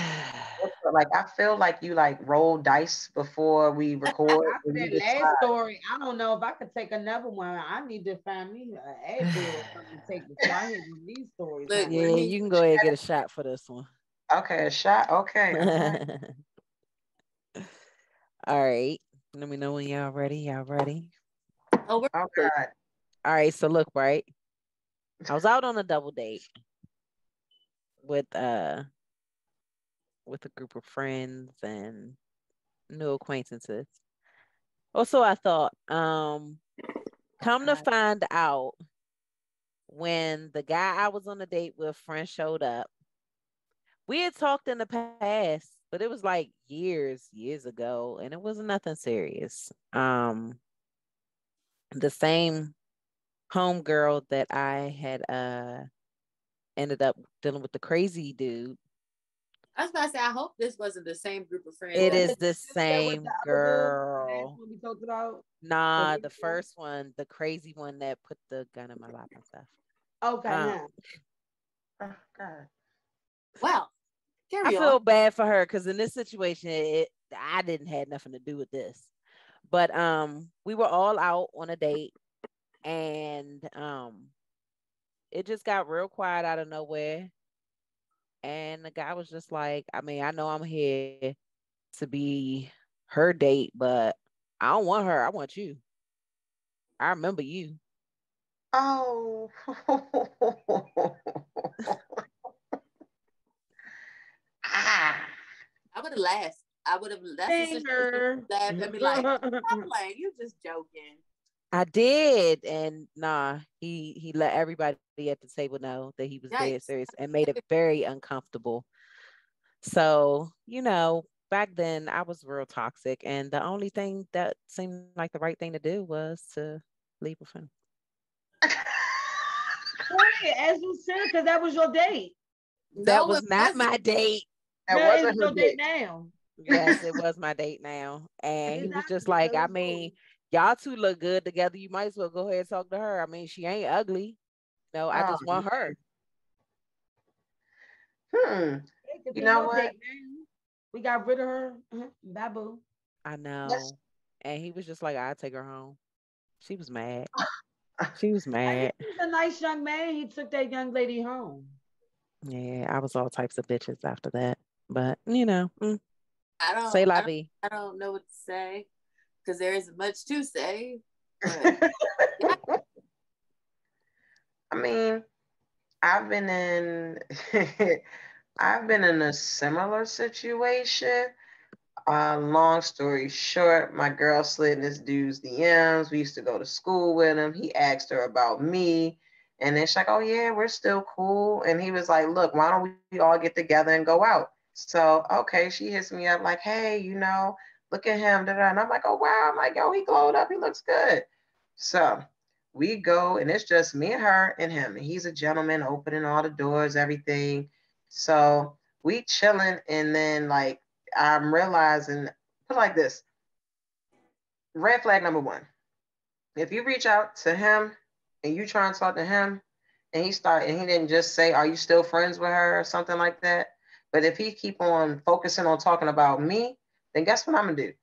like I feel like you like roll dice before we record. After that last story, I don't know if I could take another one. I need to find me an ad to take before I hear these stories. Look, yeah, you can go ahead and get a shot for this one. Okay, a shot. Okay. okay. All right. Let me know when y'all ready. Y'all ready? Oh, we're okay. All right. So look, right. I was out on a double date with uh with a group of friends and new acquaintances. Also, I thought, um, come to find out when the guy I was on a date with friend showed up, we had talked in the past, but it was like years, years ago, and it wasn't nothing serious. Um, the same homegirl that I had uh ended up dealing with the crazy dude I was about to say, I hope this wasn't the same group of friends. It is the same girl. Nah, the first one, the crazy one that put the gun in my lap and stuff. Okay. Um, oh God. Well, I feel bad for her because in this situation, it I didn't had nothing to do with this, but um, we were all out on a date, and um, it just got real quiet out of nowhere and the guy was just like, I mean, I know I'm here to be her date, but I don't want her. I want you. I remember you. Oh. I would have laughed. I would have laughed. Laughed at me like, I'm like, you just joking. I did, and nah, he he let everybody at the table know that he was Yikes. dead serious and made it very uncomfortable. So you know, back then I was real toxic, and the only thing that seemed like the right thing to do was to leave with him. Right, as you said, because that was your date. That no, was not my date. That wasn't your date now. Yes, it was my date now, and he was just like, I mean y'all two look good together. You might as well go ahead and talk to her. I mean, she ain't ugly. No, I just want her. Hmm. You know what? We got rid of her. Mm-hmm. Babu. I know. Yes. And he was just like, I'll take her home. She was mad. she was mad. He's a nice young man. He took that young lady home. Yeah, I was all types of bitches after that. But you know, mm. I don't say la vie. I don't know what to say because there isn't much to say. I mean, I've been in I've been in a similar situation. Uh, long story short, my girl slid in this dude's DMs. We used to go to school with him. He asked her about me. And then she's like, oh, yeah, we're still cool. And he was like, look, why don't we all get together and go out? So, okay, she hits me up like, hey, you know, look at him. Da, da. And I'm like, oh, wow. I'm like, yo, he glowed up. He looks good. So we go, and it's just me and her and him. And he's a gentleman, opening all the doors, everything. So we chilling. And then, like, I'm realizing, put like this red flag number one. If you reach out to him and you try and talk to him, and he start and he didn't just say, "Are you still friends with her?" or something like that. But if he keep on focusing on talking about me, then guess what I'm gonna do?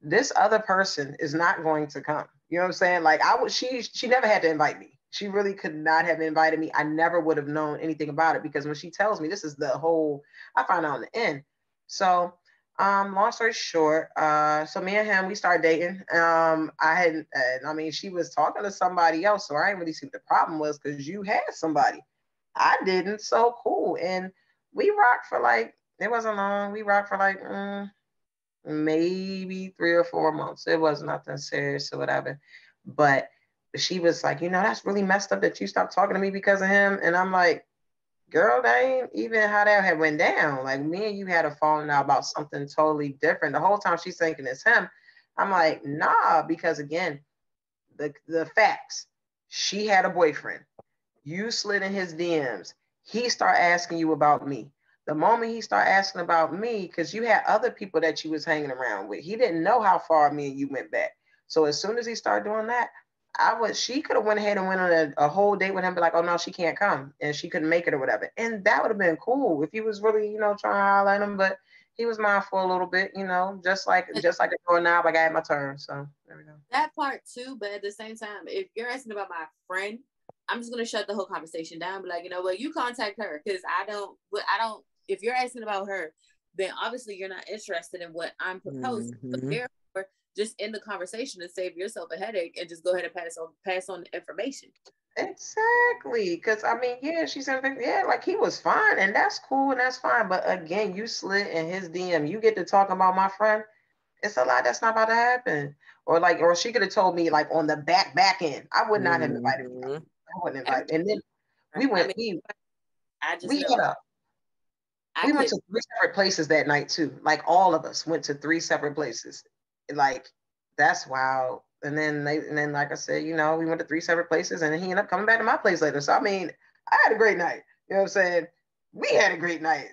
This other person is not going to come. You know what I'm saying? Like I would, she she never had to invite me. She really could not have invited me. I never would have known anything about it because when she tells me this is the whole, I find out in the end. So um, long story short, uh, so me and him, we started dating. Um, I had, and I mean, she was talking to somebody else, so I didn't really see what the problem was because you had somebody. I didn't, so cool. And we rocked for like, it wasn't long. We rocked for like mm, maybe three or four months. It was nothing serious or whatever. But she was like, you know, that's really messed up that you stopped talking to me because of him. And I'm like, girl, that ain't even how that had went down. Like me and you had a falling out about something totally different. The whole time she's thinking it's him. I'm like, nah, because again, the the facts. She had a boyfriend. You slid in his DMs. He start asking you about me. The moment he start asking about me, because you had other people that you was hanging around with, he didn't know how far me and you went back. So as soon as he started doing that, I was she could have went ahead and went on a, a, whole date with him, be like, oh no, she can't come and she couldn't make it or whatever. And that would have been cool if he was really, you know, trying to highlight him, but he was mindful a little bit, you know, just like just like a now, I got my turn. So there we go. That part too, but at the same time, if you're asking about my friend, I'm just gonna shut the whole conversation down. Be like, you know what, you contact her because I don't I don't if you're asking about her, then obviously you're not interested in what I'm proposing. Mm-hmm. But therefore, just end the conversation and save yourself a headache and just go ahead and pass on pass on the information. Exactly. Cause I mean, yeah, she said yeah, like he was fine and that's cool and that's fine. But again, you slid in his DM, you get to talk about my friend. It's a lot that's not about to happen. Or like, or she could have told me like on the back back end. I would not have invited mm-hmm. I wouldn't invite. And then we went, I mean, we, I just we had a I we could, went to three separate places that night too. Like all of us went to three separate places like that's wild. And then they and then like I said, you know, we went to three separate places and he ended up coming back to my place later. So I mean, I had a great night. You know what I'm saying? We had a great night.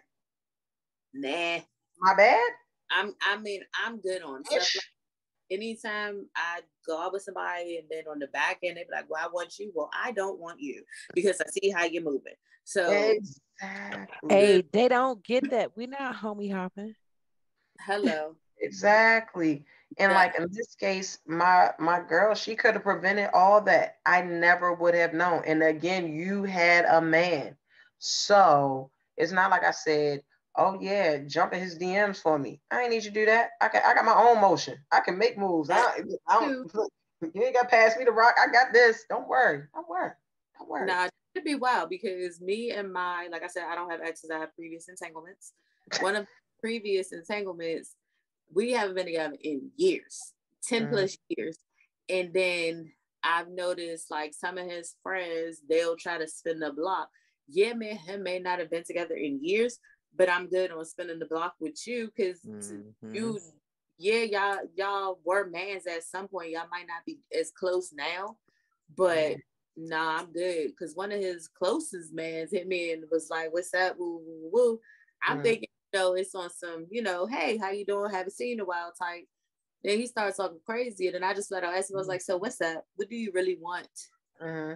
Nah. My bad. I'm I mean, I'm good on stuff like anytime I go out with somebody and then on the back end they be like, Well, I want you. Well, I don't want you because I see how you're moving. So exactly. Hey, they don't get that. We're not homie hopping. Hello. exactly. And like in this case, my my girl, she could have prevented all that. I never would have known. And again, you had a man. So it's not like I said, oh yeah, jump in his DMs for me. I ain't need you to do that. I can I got my own motion. I can make moves. I, I don't you ain't got to pass me the rock. I got this. Don't worry. Don't worry. Don't worry. Nah, it'd be wild because me and my, like I said, I don't have exes, I have previous entanglements. One of previous entanglements, we haven't been together in years, 10 mm-hmm. plus years. And then I've noticed like some of his friends, they'll try to spin the block. Yeah, me and him may not have been together in years, but I'm good on spinning the block with you because mm-hmm. you, yeah, y'all, y'all were mans at some point. Y'all might not be as close now, but mm-hmm. nah, I'm good. Cause one of his closest mans hit me and was like, What's up? Woo, woo, woo. I'm mm-hmm. thinking, know, it's on some, you know, hey, how you doing? Haven't seen in a while type. Then he starts talking crazy, and then I just let her ask him. I was like, so what's up? What do you really want? Mm-hmm.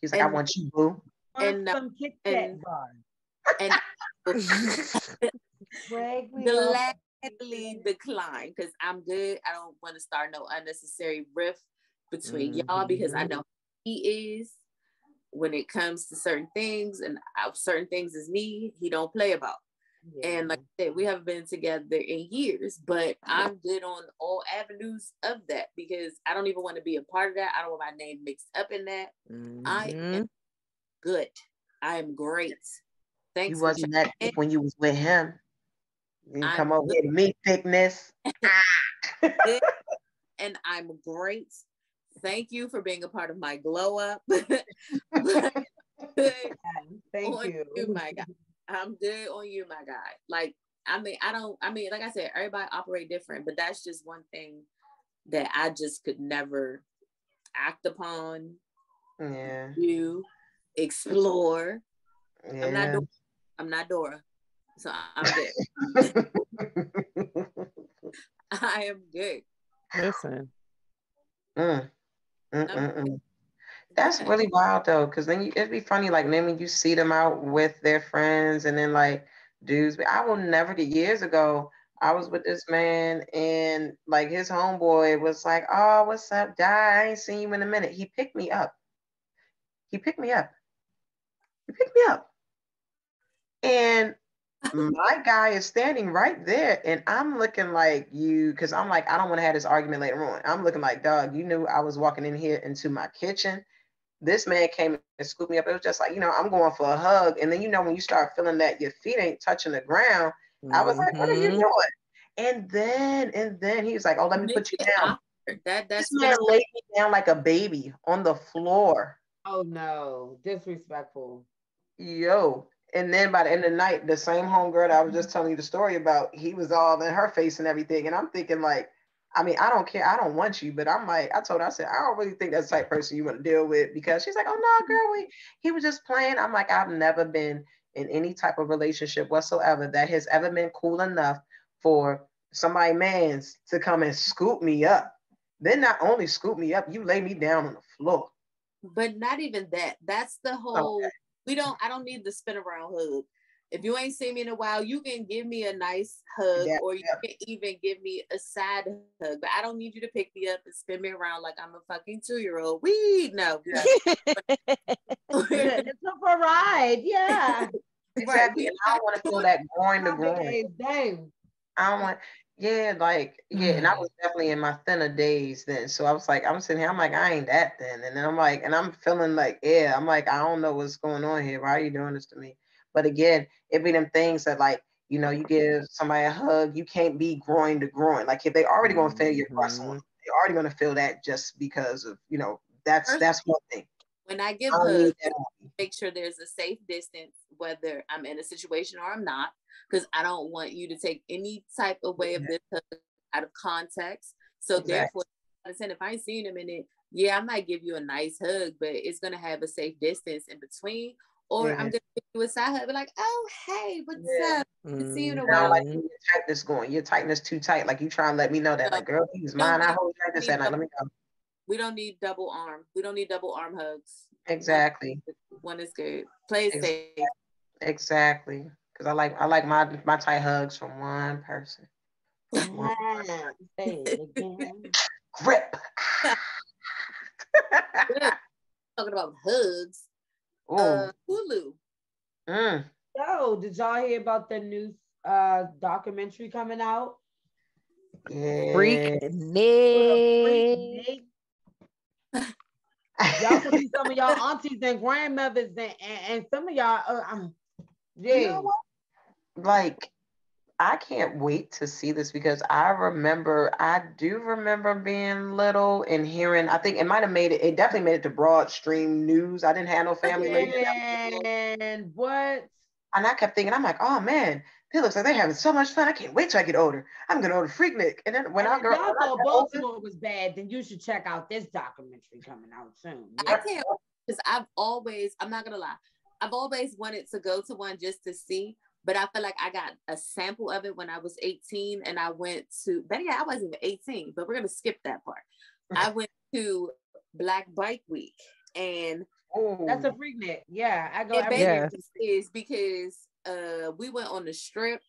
He's like, and, I want you, boo. And uh, and, and gladly decline because I'm good. I don't want to start no unnecessary riff between mm-hmm. y'all because I know he is when it comes to certain things and certain things is me. He don't play about. Yeah. And like I said, we haven't been together in years, but I'm good on all avenues of that because I don't even want to be a part of that. I don't want my name mixed up in that. Mm-hmm. I am good. I am great. Thanks. You wasn't that thick when you was with him. You come over here to me thickness. and I'm great. Thank you for being a part of my glow up. Thank you. you. My God. I'm good on you, my guy. Like I mean, I don't. I mean, like I said, everybody operate different, but that's just one thing that I just could never act upon. Yeah. You explore. Yeah. I'm not. Dora. I'm not Dora, so I'm good. I am good. Listen. Mm. Mm-mm-mm. That's really wild though, because then you, it'd be funny, like then when you see them out with their friends, and then like dudes. I will never get years ago. I was with this man, and like his homeboy was like, "Oh, what's up, Di? I ain't seen you in a minute." He picked me up. He picked me up. He picked me up, and my guy is standing right there, and I'm looking like you, because I'm like, I don't want to have this argument later on. I'm looking like, dog, you knew I was walking in here into my kitchen this man came and scooped me up. It was just like, you know, I'm going for a hug. And then, you know, when you start feeling that your feet ain't touching the ground, mm-hmm. I was like, what are you mm-hmm. doing? And then, and then he was like, oh, let me put you down. That that's this man laid me down like a baby on the floor. Oh no, disrespectful. Yo. And then by the end of the night, the same homegirl that I was just mm-hmm. telling you the story about, he was all in her face and everything. And I'm thinking, like, I mean, I don't care. I don't want you, but I'm like, I told her, I said, I don't really think that's the type person you want to deal with because she's like, oh no, girl, we he was just playing. I'm like, I've never been in any type of relationship whatsoever that has ever been cool enough for somebody man's to come and scoop me up. Then not only scoop me up, you lay me down on the floor. But not even that. That's the whole. Okay. We don't. I don't need the spin around hug. If you ain't seen me in a while, you can give me a nice hug yeah, or you yeah. can even give me a sad hug. But I don't need you to pick me up and spin me around like I'm a fucking two year old. We no. it's a ride. Yeah. Exactly. And I don't want to feel that groin to groin. I don't want yeah, like yeah, and I was definitely in my thinner days then. So I was like, I'm sitting here, I'm like, I ain't that thin, and then I'm like, and I'm feeling like, yeah, I'm like, I don't know what's going on here. Why are you doing this to me? But again, it be them things that like, you know, you give somebody a hug, you can't be groin to groin. Like if they already gonna feel your crush mm-hmm. they're already gonna feel that just because of, you know, that's that's one thing. When I give hugs, make sure there's a safe distance, whether I'm in a situation or I'm not, because I don't want you to take any type of way of yeah. this hug out of context. So exactly. therefore, if I ain't seen him in it, yeah, I might give you a nice hug, but it's gonna have a safe distance in between, or yeah. I'm gonna give you a side hug, be like, oh hey, what's yeah. up? Mm-hmm. See you in a while. Like your tightness going, your tightness too tight. Like you try and let me know that, like, girl, he's mine. I hold this and I let me go. We don't need double arm. We don't need double arm hugs. Exactly. One is good. Play exactly. safe. Exactly. Because I like I like my my tight hugs from one person. One person. Grip. Talking about hugs. Uh, Hulu. Mm. So, did y'all hear about the new uh, documentary coming out? Yeah. Freak Nick. y'all can see some of y'all aunties and grandmothers and, and, and some of y'all. Uh, um, yeah. You know like I can't wait to see this because I remember, I do remember being little and hearing, I think it might have made it, it definitely made it to broad stream news. I didn't have no family. And what? And I kept thinking, I'm like, oh man, it looks like they're having so much fun. I can't wait till I get older. I'm gonna order Freaknik. And then when and I go, y'all thought Baltimore older, was bad, then you should check out this documentary coming out soon. Yeah. I can't because I've always, I'm not gonna lie, I've always wanted to go to one just to see but I feel like I got a sample of it when I was 18 and I went to, but yeah, I wasn't even 18, but we're going to skip that part. I went to Black Bike Week and Ooh. that's a Freaknik. Yeah, I go every year. Is because uh, we went on the strip,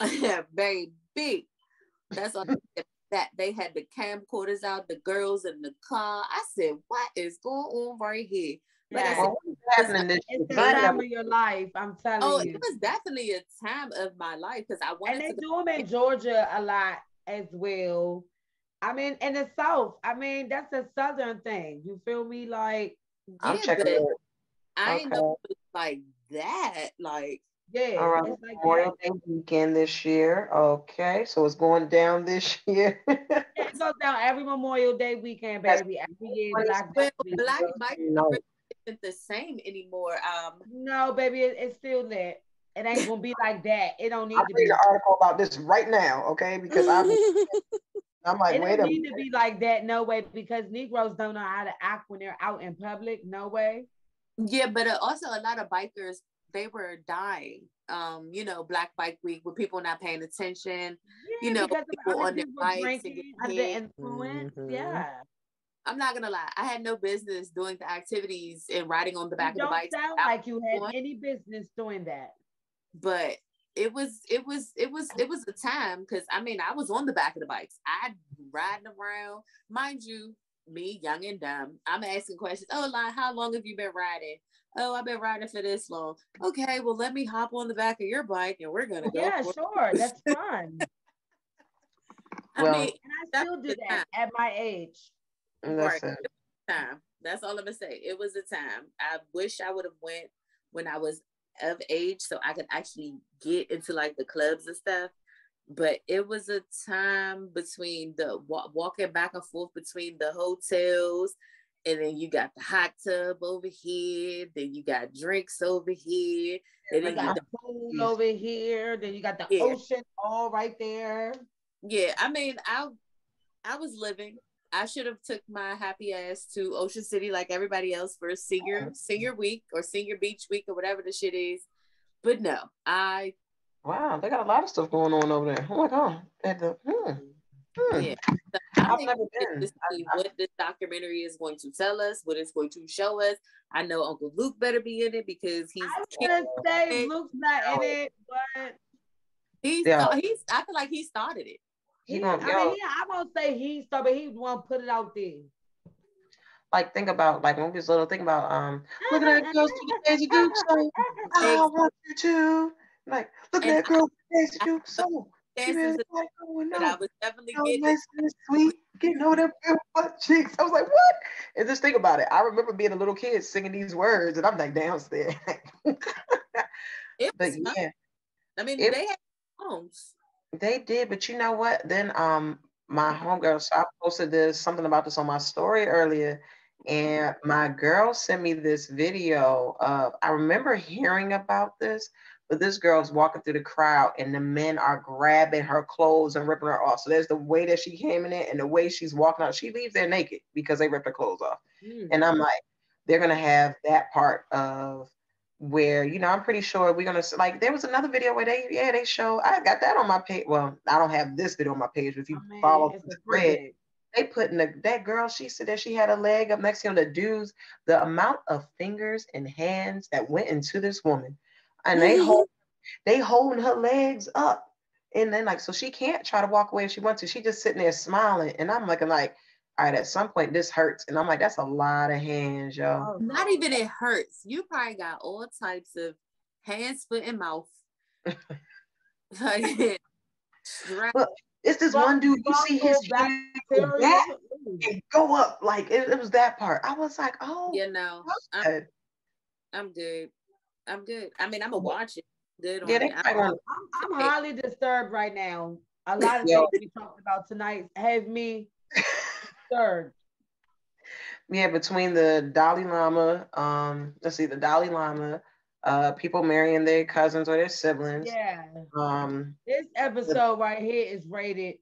very big. That's on that they had the camcorders out, the girls in the car. I said, "What is going on right here?" Yeah. Well, it's, it's the time of your life. I'm oh, telling oh, you. it was definitely a time of my life because I wanted and they to do them in Georgia a lot as well. I mean, in the South. I mean, that's a Southern thing. You feel me? Like, I'm yeah, checking it. I okay. know like that. Like, yeah. All right. Like Memorial Day weekend this year. Okay. So it's going down this year. it goes down every Memorial Day weekend, baby. Every year. Black, Black, Black, Black, isn't the same anymore. Um, no, baby, it, it's still lit. It ain't gonna be like that. It don't need I'm to be. an article about this right now, okay? Because I'm. I'm like, it wait don't need to be like that, no way, because Negroes don't know how to act when they're out in public, no way. Yeah, but uh, also a lot of bikers they were dying. Um, you know, Black Bike Week with people not paying attention. Yeah, you know, people on their bikes under influence. Mm-hmm. Yeah. I'm not gonna lie. I had no business doing the activities and riding on the back you of the bike. Sound like you had any business doing that. But it was it was it was it was a time because I mean I was on the back of the bikes. I'd riding around, mind you, me young and dumb. I'm asking questions. Oh, like how long have you been riding? Oh, I've been riding for this long. Okay, well let me hop on the back of your bike and we're gonna go. Yeah, sure, that's fun. I well, mean, and I still do that at my age. Listen. Time. That's all I'm gonna say. It was a time. I wish I would have went when I was of age so I could actually get into like the clubs and stuff. But it was a time between the walking back and forth between the hotels, and then you got the hot tub over here, then you got drinks over here, and then you got the pool over here, then you got the yeah. ocean all right there. Yeah, I mean, I I was living. I should have took my happy ass to Ocean City like everybody else for a senior senior week or senior beach week or whatever the shit is. But no, I. Wow, they got a lot of stuff going on over there. Oh my god! At the hmm. Hmm. Yeah, so I I've never been. To see what this documentary is going to tell us, what it's going to show us. I know Uncle Luke better be in it because he's. I was gonna say Luke's not in it, but he's yeah. he's. I feel like he started it. He yeah, I mean, yeah, I won't say he started, but he want to put it out there. Like think about like when we was little, think about um look at that girl to Daisy Duke so I want you to like look at that girl Daisy Duke so dances but I was definitely getting nice and sweet, getting all them butt cheeks. I was like, what? And just think about it. I remember being a little kid singing these words, and I'm like downstairs. but yeah, I mean, it, they had songs. They did, but you know what? Then um my homegirl, so I posted this something about this on my story earlier, and my girl sent me this video of I remember hearing about this, but this girl's walking through the crowd and the men are grabbing her clothes and ripping her off. So there's the way that she came in it and the way she's walking out. She leaves there naked because they ripped her clothes off. Mm. And I'm like, they're gonna have that part of where you know I'm pretty sure we're gonna like there was another video where they yeah they show I got that on my page. Well, I don't have this video on my page. If you oh, follow the thread, they put in the, that girl. She said that she had a leg up next to the dudes. The amount of fingers and hands that went into this woman, and they hold they holding her legs up, and then like so she can't try to walk away if she wants to. She just sitting there smiling, and I'm looking like all right, at some point this hurts. And I'm like, that's a lot of hands, yo. Oh, not even it hurts. You probably got all types of hands, foot, and mouth. like, Look, it's this one dude, you see his back and go up. Like it, it, was that part. I was like, oh you know, I'm, I'm, good. I'm good. I mean, I'm gonna watch it. Good yeah, I'm, I'm, I'm highly disturbed right now. A lot of things we talked about tonight have me third. Yeah, between the Dalai Lama, um, let's see, the Dalai Lama, uh, people marrying their cousins or their siblings. Yeah. Um, this episode the, right here is rated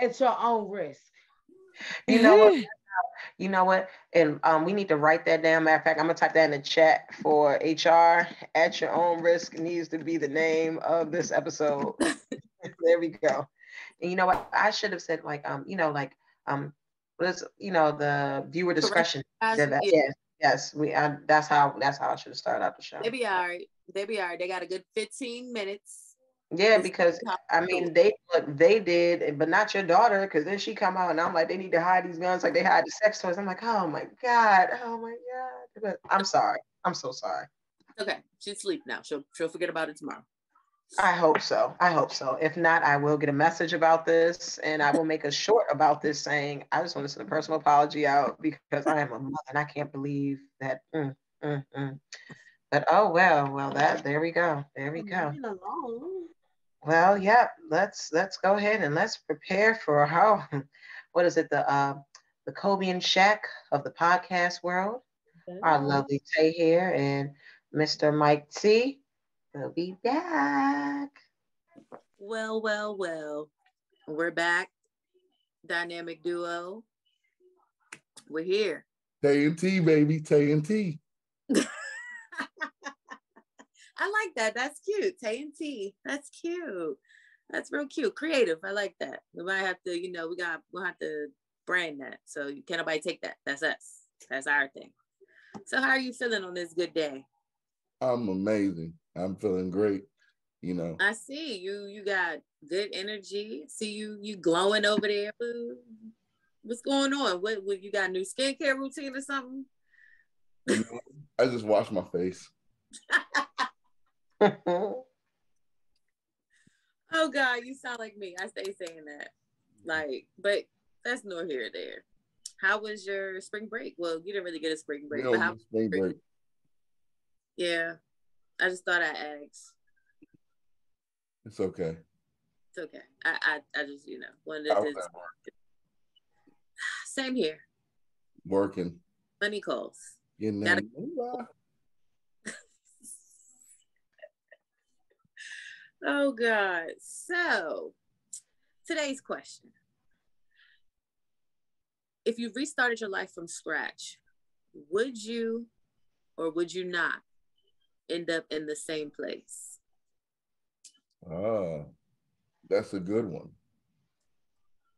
at your own risk. You know what? You know what? And um, we need to write that down. Matter of fact, I'm gonna type that in the chat for HR. At your own risk needs to be the name of this episode. there we go. And you know what? I should have said like um, you know, like um let's you know the viewer discretion that, yes yes we uh, that's how that's how i should have started out the show. They be all right. They be all right. They got a good 15 minutes. Yeah because i mean they look they did but not your daughter because then she come out and i'm like they need to hide these guns like they hide the sex toys. I'm like oh my god oh my god. But i'm sorry. I'm so sorry. Okay she's asleep now. She'll she'll forget about it tomorrow I hope so. I hope so. If not, I will get a message about this and I will make a short about this saying, I just want to send a personal apology out because I am a mother and I can't believe that. Mm, mm, mm. But oh well, well that there we go. There we go. Well, yeah, let's let's go ahead and let's prepare for how what is it, the uh the Kobe and Shaq of the podcast world. Our lovely Tay here and Mr. Mike T We'll be back. Well, well, well. We're back. Dynamic duo. We're here. Tay and T, baby. Tay and T. I like that. That's cute. Tay and T. That's cute. That's real cute. Creative. I like that. We might have to, you know, we got we'll have to brand that. So you can't nobody take that. That's us. That's our thing. So how are you feeling on this good day? I'm amazing. I'm feeling great. You know. I see you. You got good energy. See you. You glowing over there. What's going on? What? What? You got a new skincare routine or something? I just wash my face. oh God, you sound like me. I stay saying that. Like, but that's nor here or there. How was your spring break? Well, you didn't really get a spring break, but how spring break? Yeah, I just thought I'd ask. It's okay. It's okay. I I, I just you know wanted to. Same here. Working. Money calls. Getting that. oh God. So today's question if you restarted your life from scratch, would you or would you not end up in the same place? Ah, that's a good one.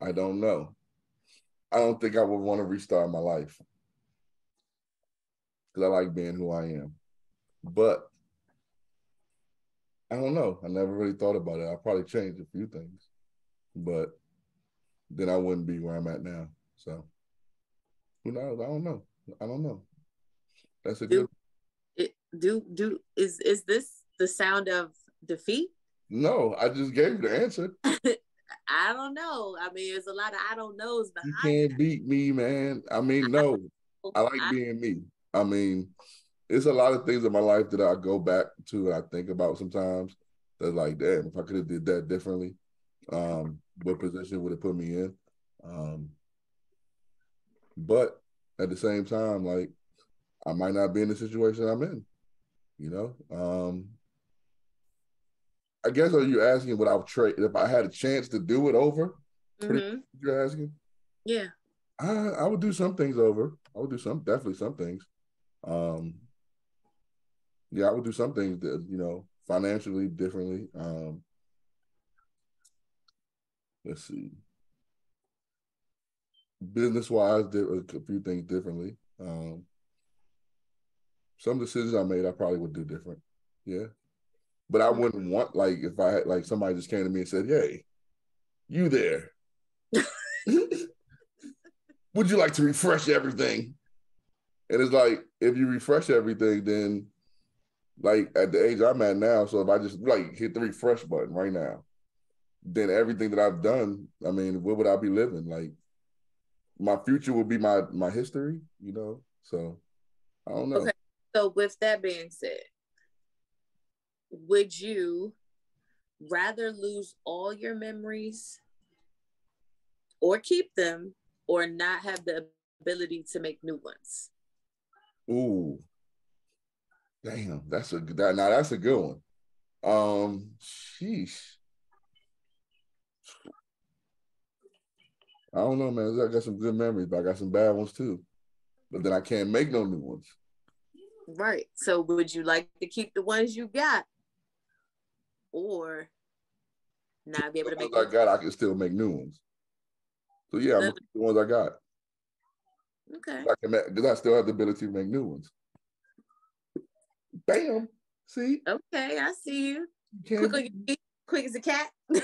I don't know. I don't think I would want to restart my life because I like being who I am. But I don't know. I never really thought about it. I probably changed a few things, but then I wouldn't be where I'm at now. So who knows? I don't know. I don't know. That's a good. Do do is is this the sound of defeat? No, I just gave you the answer. I don't know. I mean, there's a lot of I don't knows behind. You can't beat me, man. I mean, no. I like being me. I mean, it's a lot of things in my life that I go back to and I think about sometimes. That's like, damn, if I could have did that differently, um, what position would it put me in? Um, but at the same time, like I might not be in the situation I'm in. You know, um, I guess are you asking what I would trade if I had a chance to do it over? Mm-hmm. You're asking? Yeah. I I would do some things over. I would do some definitely some things. Um yeah, I would do some things that, you know, financially differently. Um let's see business wise, did a few things differently. Um, some decisions I made, I probably would do different. Yeah, but I wouldn't want like if I had like somebody just came to me and said, "Hey, you there? would you like to refresh everything?" And it's like if you refresh everything, then like at the age I'm at now, so if I just like hit the refresh button right now, then everything that I've done, I mean, where would I be living like? my future would be my my history, you know. So I don't know. Okay. So with that being said, would you rather lose all your memories or keep them or not have the ability to make new ones? Ooh. Damn, that's a that now that's a good one. Um sheesh. I don't know, man. I got some good memories, but I got some bad ones too. But then I can't make no new ones. Right. So would you like to keep the ones you got? Or not be able to make ones I got, I can still make new ones. So yeah, I'm the ones I got. Okay. I can because I still have the ability to make new ones. Bam. See? Okay, I see you. you quick, quick as a cat.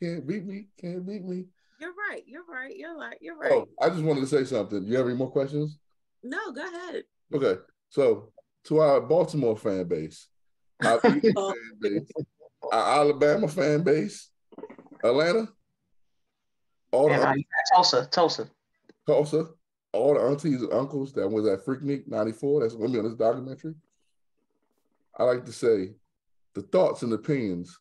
Can't beat me. Can't beat me. You're right. You're right. You're oh, right. You're right. Oh, I just wanted to say something. You have any more questions? No, go ahead. Okay. So to our Baltimore fan base, our fan base, our Alabama fan base, Atlanta, all yeah, the Tulsa, Tulsa. Tulsa, all the aunties and uncles that was at Freaknik 94, that's women on this documentary. I like to say the thoughts and opinions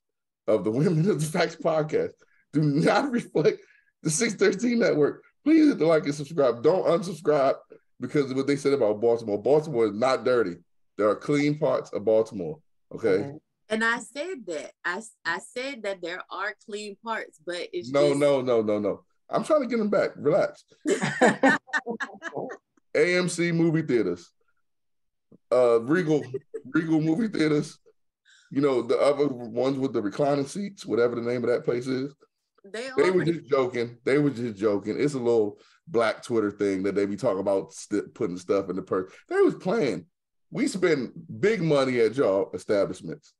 of the Women of the Facts podcast do not reflect the 613 network. Please hit the like and subscribe. Don't unsubscribe. because of what they said about Baltimore. Baltimore is not dirty. There are clean parts of Baltimore. Okay. And I said that. I, I said that there are clean parts, but it's no, just... no, no, no, no. I'm trying to get them back. Relax. AMC movie theaters, uh, Regal, Regal movie theaters. You know the other ones with the reclining seats, whatever the name of that place is. They, they were just joking. They were just joking. It's a little black Twitter thing that they be talking about st- putting stuff in the purse. They was playing. We spend big money at y'all establishments.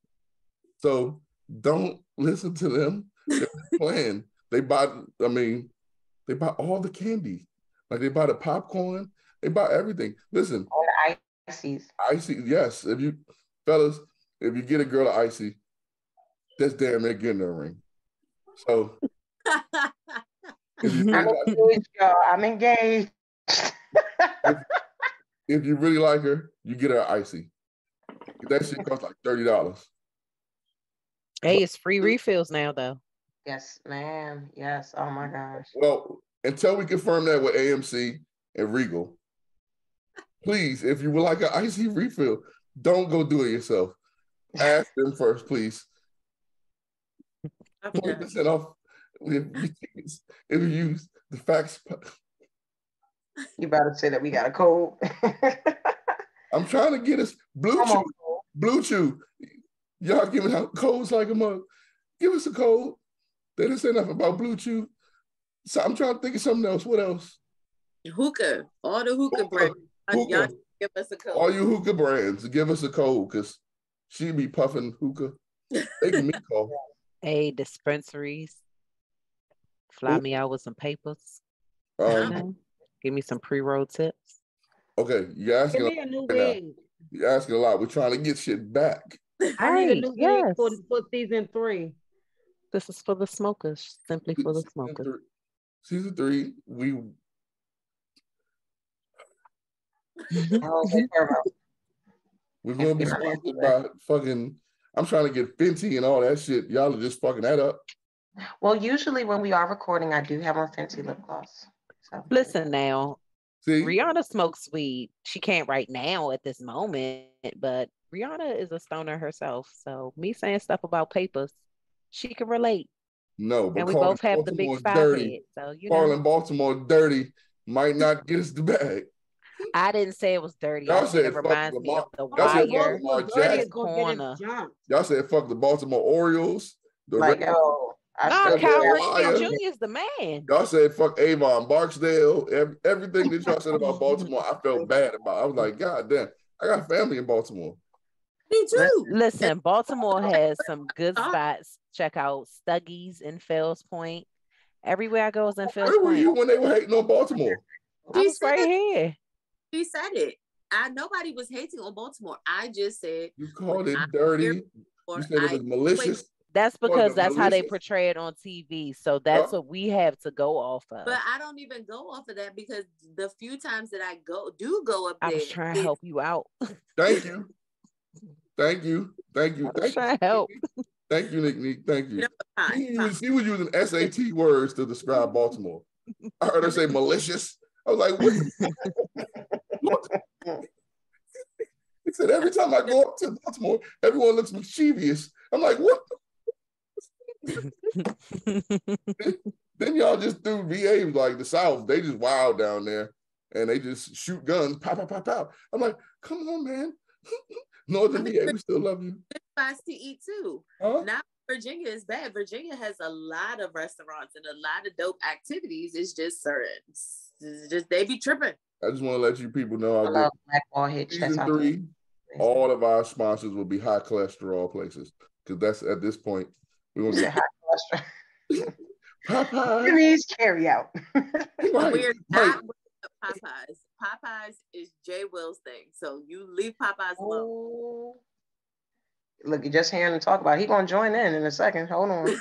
So don't listen to them. They're playing. They buy, I mean, they buy all the candy. Like they buy the popcorn, they buy everything. Listen. All the ices. Icy, yes. If you fellas, if you get a girl an icy, that's damn near getting a ring. So I'm engaged, y'all. I'm engaged. if, if, you really like her, you get her icy. That shit costs like thirty dollars. Hey, it's free refills now, though. Yes, ma'am. Yes. Oh my gosh. Well, until we confirm that with AMC and Regal, please, if you would like an icy refill, don't go do it yourself. Ask them first, please. Twenty percent off if you use the facts. You better say that we got a code. I'm trying to get us BlueChew. Blue chew. Y'all giving out codes like a mug. Give us a code. They didn't say nothing about BlueChew. So I'm trying to think of something else. What else? Hookah. All the hookah, hookah. brands. Hookah. Y'all give us a code. All you hookah brands, give us a code because she be puffing hookah. They can me call. Hey, dispensaries. Fly Ooh. me out with some papers. Um, Give me some pre-roll tips. Okay, you're asking. Give me a new wig. You're asking a lot. We're trying to get shit back. I need a new yes. wig for, for season three. This is for the smokers, simply for the smokers. Season three, we. We're gonna be sponsored by fucking. I'm trying to get Fenty and all that shit. Y'all are just fucking that up. Well, usually when we are recording, I do have on fancy lip gloss. So. Listen now, See? Rihanna smokes weed. She can't right now at this moment, but Rihanna is a stoner herself. So me saying stuff about papers, she can relate. No, and we both have Baltimore the big five dirty. Head, so you calling know. Baltimore dirty might not get us the bag. I didn't say it was dirty. Y'all said it reminds me of the wire. Said corner. Y'all said fuck the Baltimore Orioles. The like, oh, no, Cal Ripken Jr. is the man. Y'all said fuck Avon Barksdale. Every, everything that y'all said about Baltimore, I felt bad about. I was like, God damn, I got family in Baltimore. Me too. Listen, Baltimore has some good uh-huh. spots. Check out Stuggy's in Fells Point. Everywhere I go is in Fells Point. Where were you when they were hating on Baltimore? I was right here. He said it. I nobody was hating on Baltimore. I just said you called it dirty. You said it was malicious. That's because that's how they portray it on TV. So that's what we have to go off of. But I don't even go off of that because the few times that I go do go up there. I was trying to help you out. Thank you. Thank you. Thank you. Thank trying you. to help. Thank you, Nick. Nick. Thank you. No, fine, he, fine. he was using SAT words to describe Baltimore. I heard her say malicious. I was like, what? he said, every time I go up to Baltimore, everyone looks mischievous. I'm like, what then y'all just threw VA like the South. They just wild down there and they just shoot guns, pop, pop, pop, pop. I'm like, come on, man. Northern VA, we still love you. Spots to eat too. Huh? Now Virginia is bad. Virginia has a lot of restaurants and a lot of dope activities. It's just certain. It's just they be tripping. I just want to let you people know. I love Blackball Hitch. Season three, all of our sponsors will be high cholesterol places because that's at this point we're gonna get high cholesterol. Popeyes. needs carry out. right. We're not Popeyes. Popeyes is Jay Will's thing. So you leave Popeyes alone. Oh. Look, you just hearing him talk about. It. He gonna join in in a second. Hold on.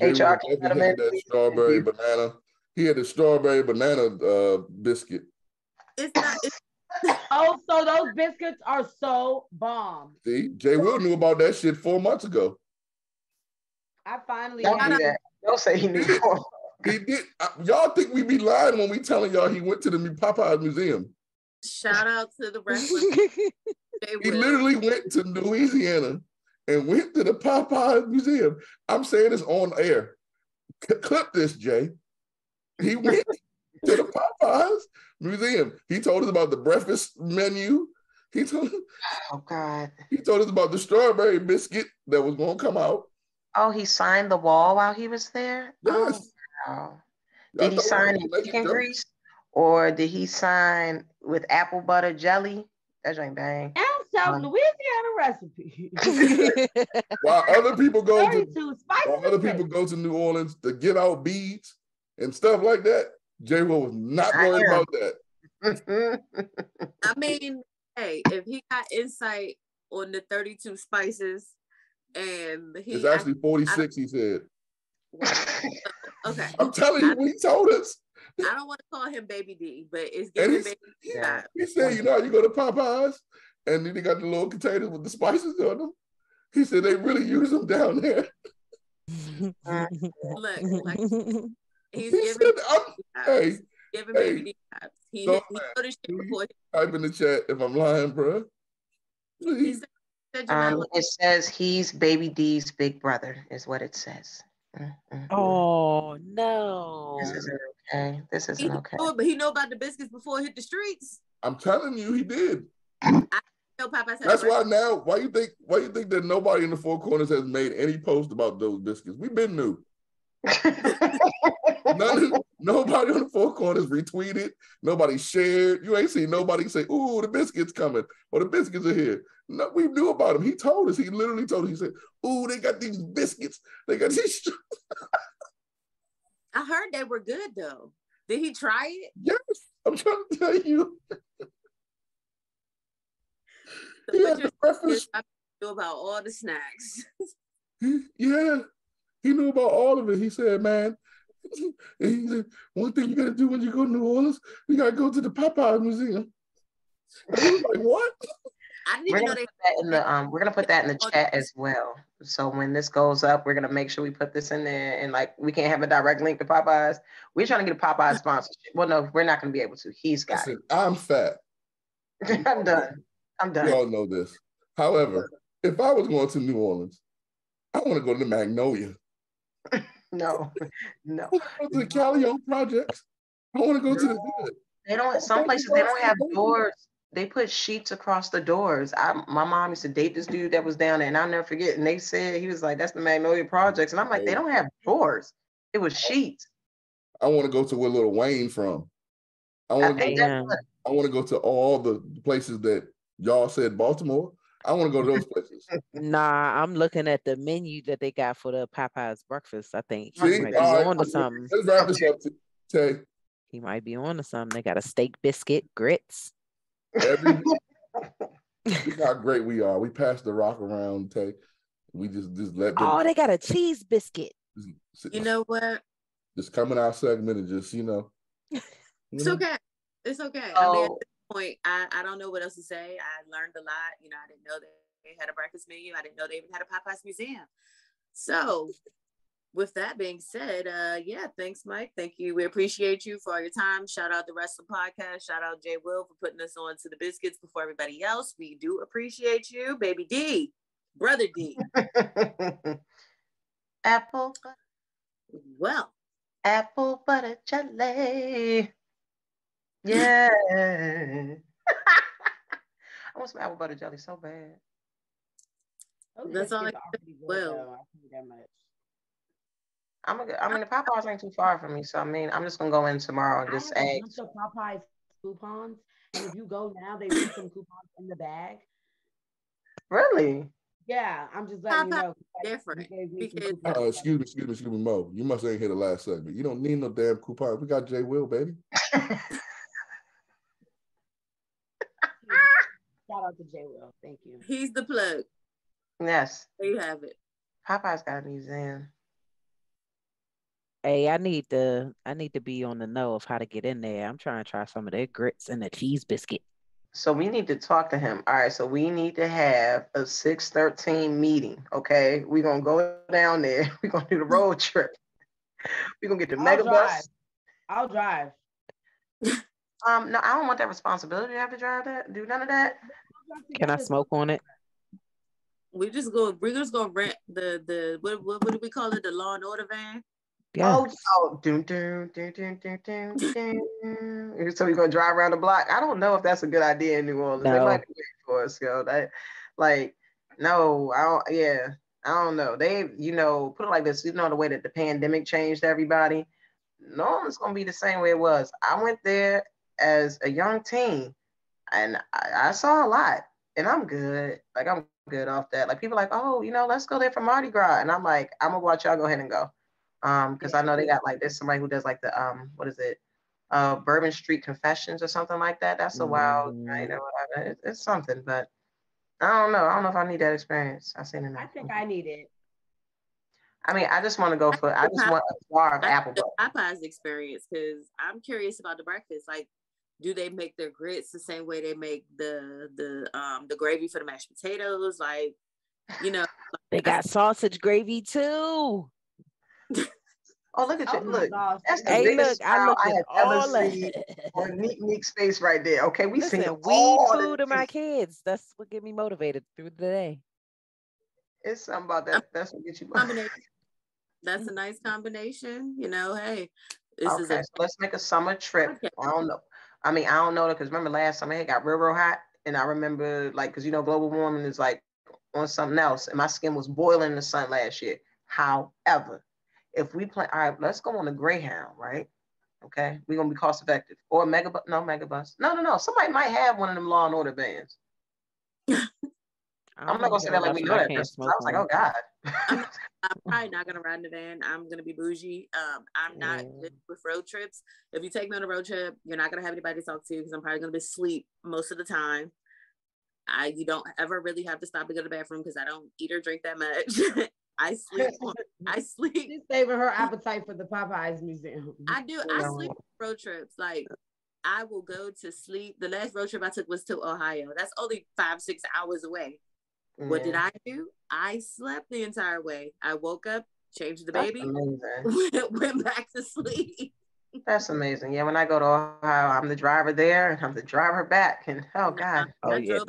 HR that strawberry banana. He had the strawberry banana uh, biscuit. It's not. It's oh, so those biscuits are so bomb. See, Jay Will knew about that shit four months ago. I finally don't do that. Don't say he knew. He did. Y'all think we be lying when we telling y'all he went to the Popeyes museum? Shout out to the wrestler. he literally went to Louisiana and went to the Popeyes museum. I'm saying this on air. C- clip this, Jay. He went to the Popeyes museum. He told us about the breakfast menu. He told Oh God. He told us about the strawberry biscuit that was gonna come out. Oh, he signed the wall while he was there? Yes. Oh, wow. Did he sign in chicken grease? Or did he sign with apple butter jelly? That ain't bang. And South um, Louisiana recipe. while other people go to while other people go to New Orleans to get out beads and stuff like that, J. Will was not worried about that. I mean, hey, if he got insight on the 32 spices and he It's actually 46, he said. okay. I'm telling you, he told us. I don't want to call him Baby D, but it's giving Baby D. Yeah. He said, you know, you go to Popeyes and then they got the little containers with the spices on them. He said they really use them down there. Look, like, he's he giving, said, hey, giving hey, Baby D vibes. He, so, he noticed shit before. Type in the chat if I'm lying, bro. Please. Um, it says he's Baby D's big brother, is what it says. Mm-hmm. Oh no! This isn't okay. This isn't he okay. Know, but he know about the biscuits before it hit the streets. I'm telling you, he did. I know Popeyes. That's why now. Why you think? Why you think that nobody in the four corners has made any post about those biscuits? We've been new. None, nobody on the four corners retweeted. Nobody shared. You ain't seen nobody say, "Ooh, the biscuits coming" or "The biscuits are here." No, we knew about him. He told us. He literally told us. He said, "Ooh, they got these biscuits. They got these." I heard they were good though. Did he try it? Yes, I'm trying to tell you. he had the breakfast. I knew about all the snacks. yeah, he knew about all of it. He said, "Man, he said, one thing you got to do when you go to New Orleans, you got to go to the Popeye Museum." And he was like, "What?" we're gonna put that in the um, we're gonna put that in the chat as well. So when this goes up, we're gonna make sure we put this in there. And like we can't have a direct link to Popeyes. We're trying to get a Popeyes sponsorship. Well, no, we're not gonna be able to. He's got Listen, it. I'm fat. I'm done. I'm done. You all know this. However, if I was going to New Orleans, I want to go to the Magnolia. no, no. I want to go to the Calliope projects. I want to go no. to the good. They don't. Some places they don't have doors they put sheets across the doors. I, my mom used to date this dude that was down there, and I'll never forget. And they said he was like, "That's the Magnolia Projects," and I'm like, "They don't have doors. It was sheets." I want to go to where Lil Wayne from. I want to go. I want to go to all the places that y'all said Baltimore. I want to go to those places. nah, I'm looking at the menu that they got for the Popeyes breakfast. I think he might be right, on to something. Let's wrap this up, Tay. He might be on to something. They got a steak biscuit, grits. Every, how great we are. We pass the rock around, Tay. We just just let them. Oh, they got a cheese biscuit. You know what? Just come in our segment and just you know. it's know? okay. It's okay. Oh. I mean, at this point, I, I don't know what else to say. I learned a lot. You know, I didn't know they had a breakfast menu. I didn't know they even had a Popeyes museum. So with that being said, uh, yeah, thanks, Mike. Thank you. We appreciate you for all your time. Shout out the Wrestling Podcast. Shout out Jay Will for putting us on to the biscuits before everybody else. We do appreciate you, baby D, brother D. Apple. Well, apple butter jelly. Yeah. I want some apple butter jelly so bad. That's all I well. I'm a, I mean, the Popeyes ain't too far from me, so I mean, I'm just gonna go in tomorrow and just ask. bunch of Popeyes coupons, and if you go now, they put some coupons in the bag. Really? Yeah, I'm just letting Popeye you know. Different. Because, uh, excuse me, excuse me, excuse me, Moe. You must ain't hear the last segment. You don't need no damn coupons. We got Jay Will, baby. out to Jay Will. Thank you. He's the plug. Yes. There you have it. Popeye's got a museum. Hey, I need to I need to be on the know of how to get in there. I'm trying to try some of their grits and the cheese biscuit. So we need to talk to him. All right, so we need to have a 613 meeting. Okay. We're gonna go down there. We're gonna do the road trip. We're gonna get the I'll mega drive. bus. I'll drive. um, no, I don't want that responsibility to have to drive that. Do none of that. Can I smoke on it? We just go. We're just gonna rent the the what what, what do we call it? The Law and Order van. Yeah. Oh, oh, doom, doom, doom, doom, doom, doom, doom. so we're gonna drive around the block. I don't know if that's a good idea in New Orleans. No. They might be waiting for us, yo. That, like, no, I don't. Yeah, I don't know. They, you know, put it like this. You know the way that the pandemic changed everybody. No one's gonna be the same way it was. I went there as a young teen, and I, I saw a lot, and I'm good. Like I'm good off that. Like people like, oh, you know, let's go there for Mardi Gras, and I'm like, I'm gonna watch y'all go ahead and go um because I know they got like there's somebody who does like the um what is it uh Bourbon Street Confessions or something like that. That's a wild mm-hmm. you know it's, it's something, but I don't know. I don't know if I need that experience. I've seen it. I think I need it. I mean, I just want to go for. I just want a bar of apple. The Popeyes experience because I'm curious about the breakfast. Like, do they make their grits the same way they make the the um the gravy for the mashed potatoes? Like, you know, they got sausage gravy too. Oh, look at you. Look, that's the hey, biggest look, I, I have ever seen on Nek Nek's face right there. Okay, we Listen, seen weed food to my kids. That's what get me motivated through the day. It's something about that. That's what gets you motivated. That's a nice combination. You know, hey, this okay, is a- so let's make a summer trip. Okay. I don't know. I mean, I don't know that because remember last summer it got real, real hot, and I remember like because you know global warming is like on something else, and my skin was boiling in the sun last year. However, if we plan, all right, let's go on a Greyhound, right? Okay, we're gonna be cost effective. Or a no mega bus. No, no, no. Somebody might have one of them law and order bands. I'm not gonna say that like we know that. I was like, oh God. I'm, I'm, probably not gonna ride in the van. I'm gonna be bougie. Um, I'm not yeah. good with road trips. If you take me on a road trip, you're not gonna have anybody to talk to because I'm probably gonna be asleep most of the time. I you don't ever really have to stop to go to the bathroom because I don't eat or drink that much. I sleep. I sleep. She's saving her appetite for the Popeyes museum. I do. I sleep on road trips. Like I will go to sleep. The last road trip I took was to Ohio. That's only five six hours away. Yeah. What did I do? I slept the entire way. I woke up, changed the baby, went, went back to sleep. That's amazing. Yeah, when I go to Ohio, I'm the driver there and I'm the driver back. And oh God. Oh yeah.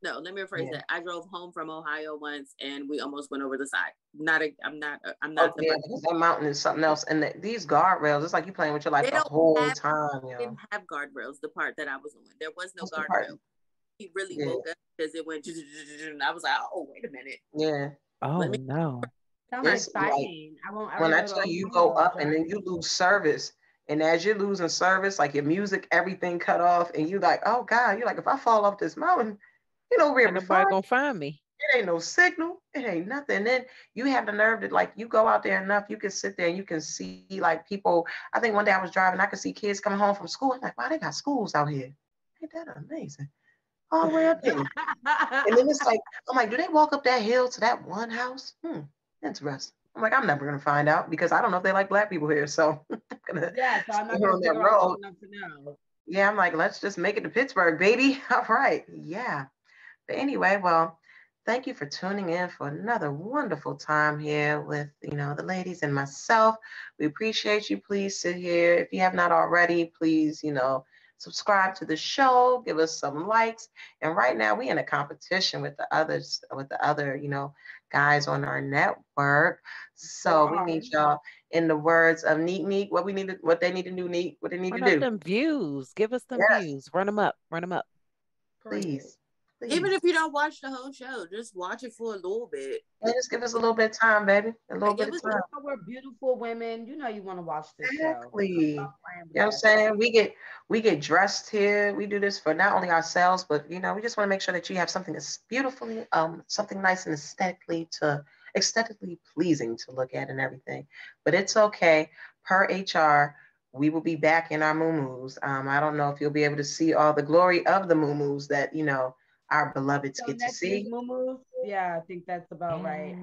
No, let me rephrase yeah. that. I drove home from Ohio once, and we almost went over the side. Not a, I'm not, uh, I'm not. Oh, yeah, that mountain is something else, and the, these guardrails, it's like you're playing with your life the whole have, time. They didn't have guardrails. The part that I was on, there was no guardrail. He really yeah. woke up because it went. And I was like, oh wait a minute. Yeah. Oh me, no. Sounds exciting. Like, I won't. I when I tell you, you go up and then you lose service. And as you're losing service, like your music, everything cut off, and you're like, oh God, you're like, if I fall off this mountain, you know, where nobody gonna find me. It ain't no signal. It ain't nothing. And then you have the nerve to like you go out there enough, you can sit there and you can see like people. I think one day I was driving, I could see kids coming home from school. I'm like, wow, they got schools out here. Ain't that amazing? All the way up there. and then it's like, I'm like, do they walk up that hill to that one house? Hmm, interesting. I'm like, I'm never gonna find out because I don't know if they like black people here. So I'm gonna yeah, so I'm not gonna on that road. Yeah, I'm like, let's just make it to Pittsburgh, baby. All right. Yeah. But anyway, well, thank you for tuning in for another wonderful time here with, you know, the ladies and myself. We appreciate you. Please sit here. If you have not already, please, you know, subscribe to the show, give us some likes. And right now we in a competition with the others, with the other, you know, guys on our network. So we need y'all in the words of Nek Nek, what we need to, what they need to do, Nek, what they need Run to do. Give them views. Give us them yes. views. Run them up. Run them up. Please. Please. Even if you don't watch the whole show, just watch it for a little bit. Yeah, just give us a little bit of time, baby. A little bit of time. We're beautiful women. You know you want to watch this exactly. show. You know what I'm saying? We get we get dressed here. We do this for not only ourselves, but you know, we just want to make sure that you have something that's beautifully, um, something nice and aesthetically to aesthetically pleasing to look at and everything. But it's okay. Per HR, we will be back in our moo um, I don't know if you'll be able to see all the glory of the moo that, you know, our beloveds so get to see. Yeah, I think that's about right.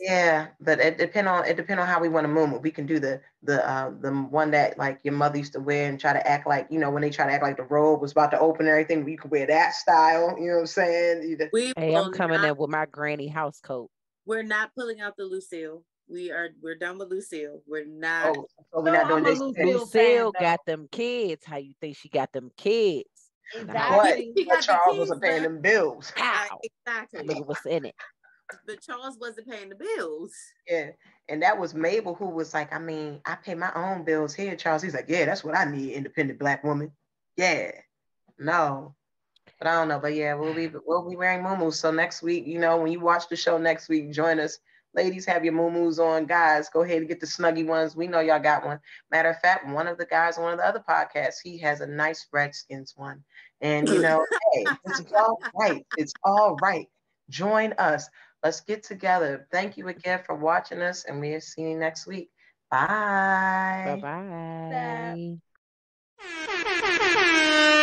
Yeah, but it depend on it depend on how we want to move. We can do the the uh, the one that like your mother used to wear and try to act like you know when they try to act like the robe was about to open and everything. You can wear that style. You know what I'm saying? We hey, I'm coming not, in with my granny house coat. We're not pulling out the Lucille. We are we're done with Lucille. We're not. Oh, so we're not doing this. Lucille, Lucille got them kids. How you think she got them kids? Exactly. But, but Charles wasn't paying them bills. How? Exactly. Look what's in it. But Charles wasn't paying the bills. Yeah. And that was Mabel who was like, I mean, I pay my own bills here, Charles. He's like, Yeah, that's what I need, independent black woman. Yeah. No. But I don't know. But yeah, we'll be we'll be wearing muumuus. So next week, you know, when you watch the show next week, join us. Ladies, have your muumuus on. Guys, go ahead and get the snuggy ones. We know y'all got one. Matter of fact, one of the guys on one of the other podcasts, he has a nice Redskins one. And you know, hey, it's all right. It's all right. Join us. Let's get together. Thank you again for watching us, and we'll see you next week. Bye. Bye-bye. Bye.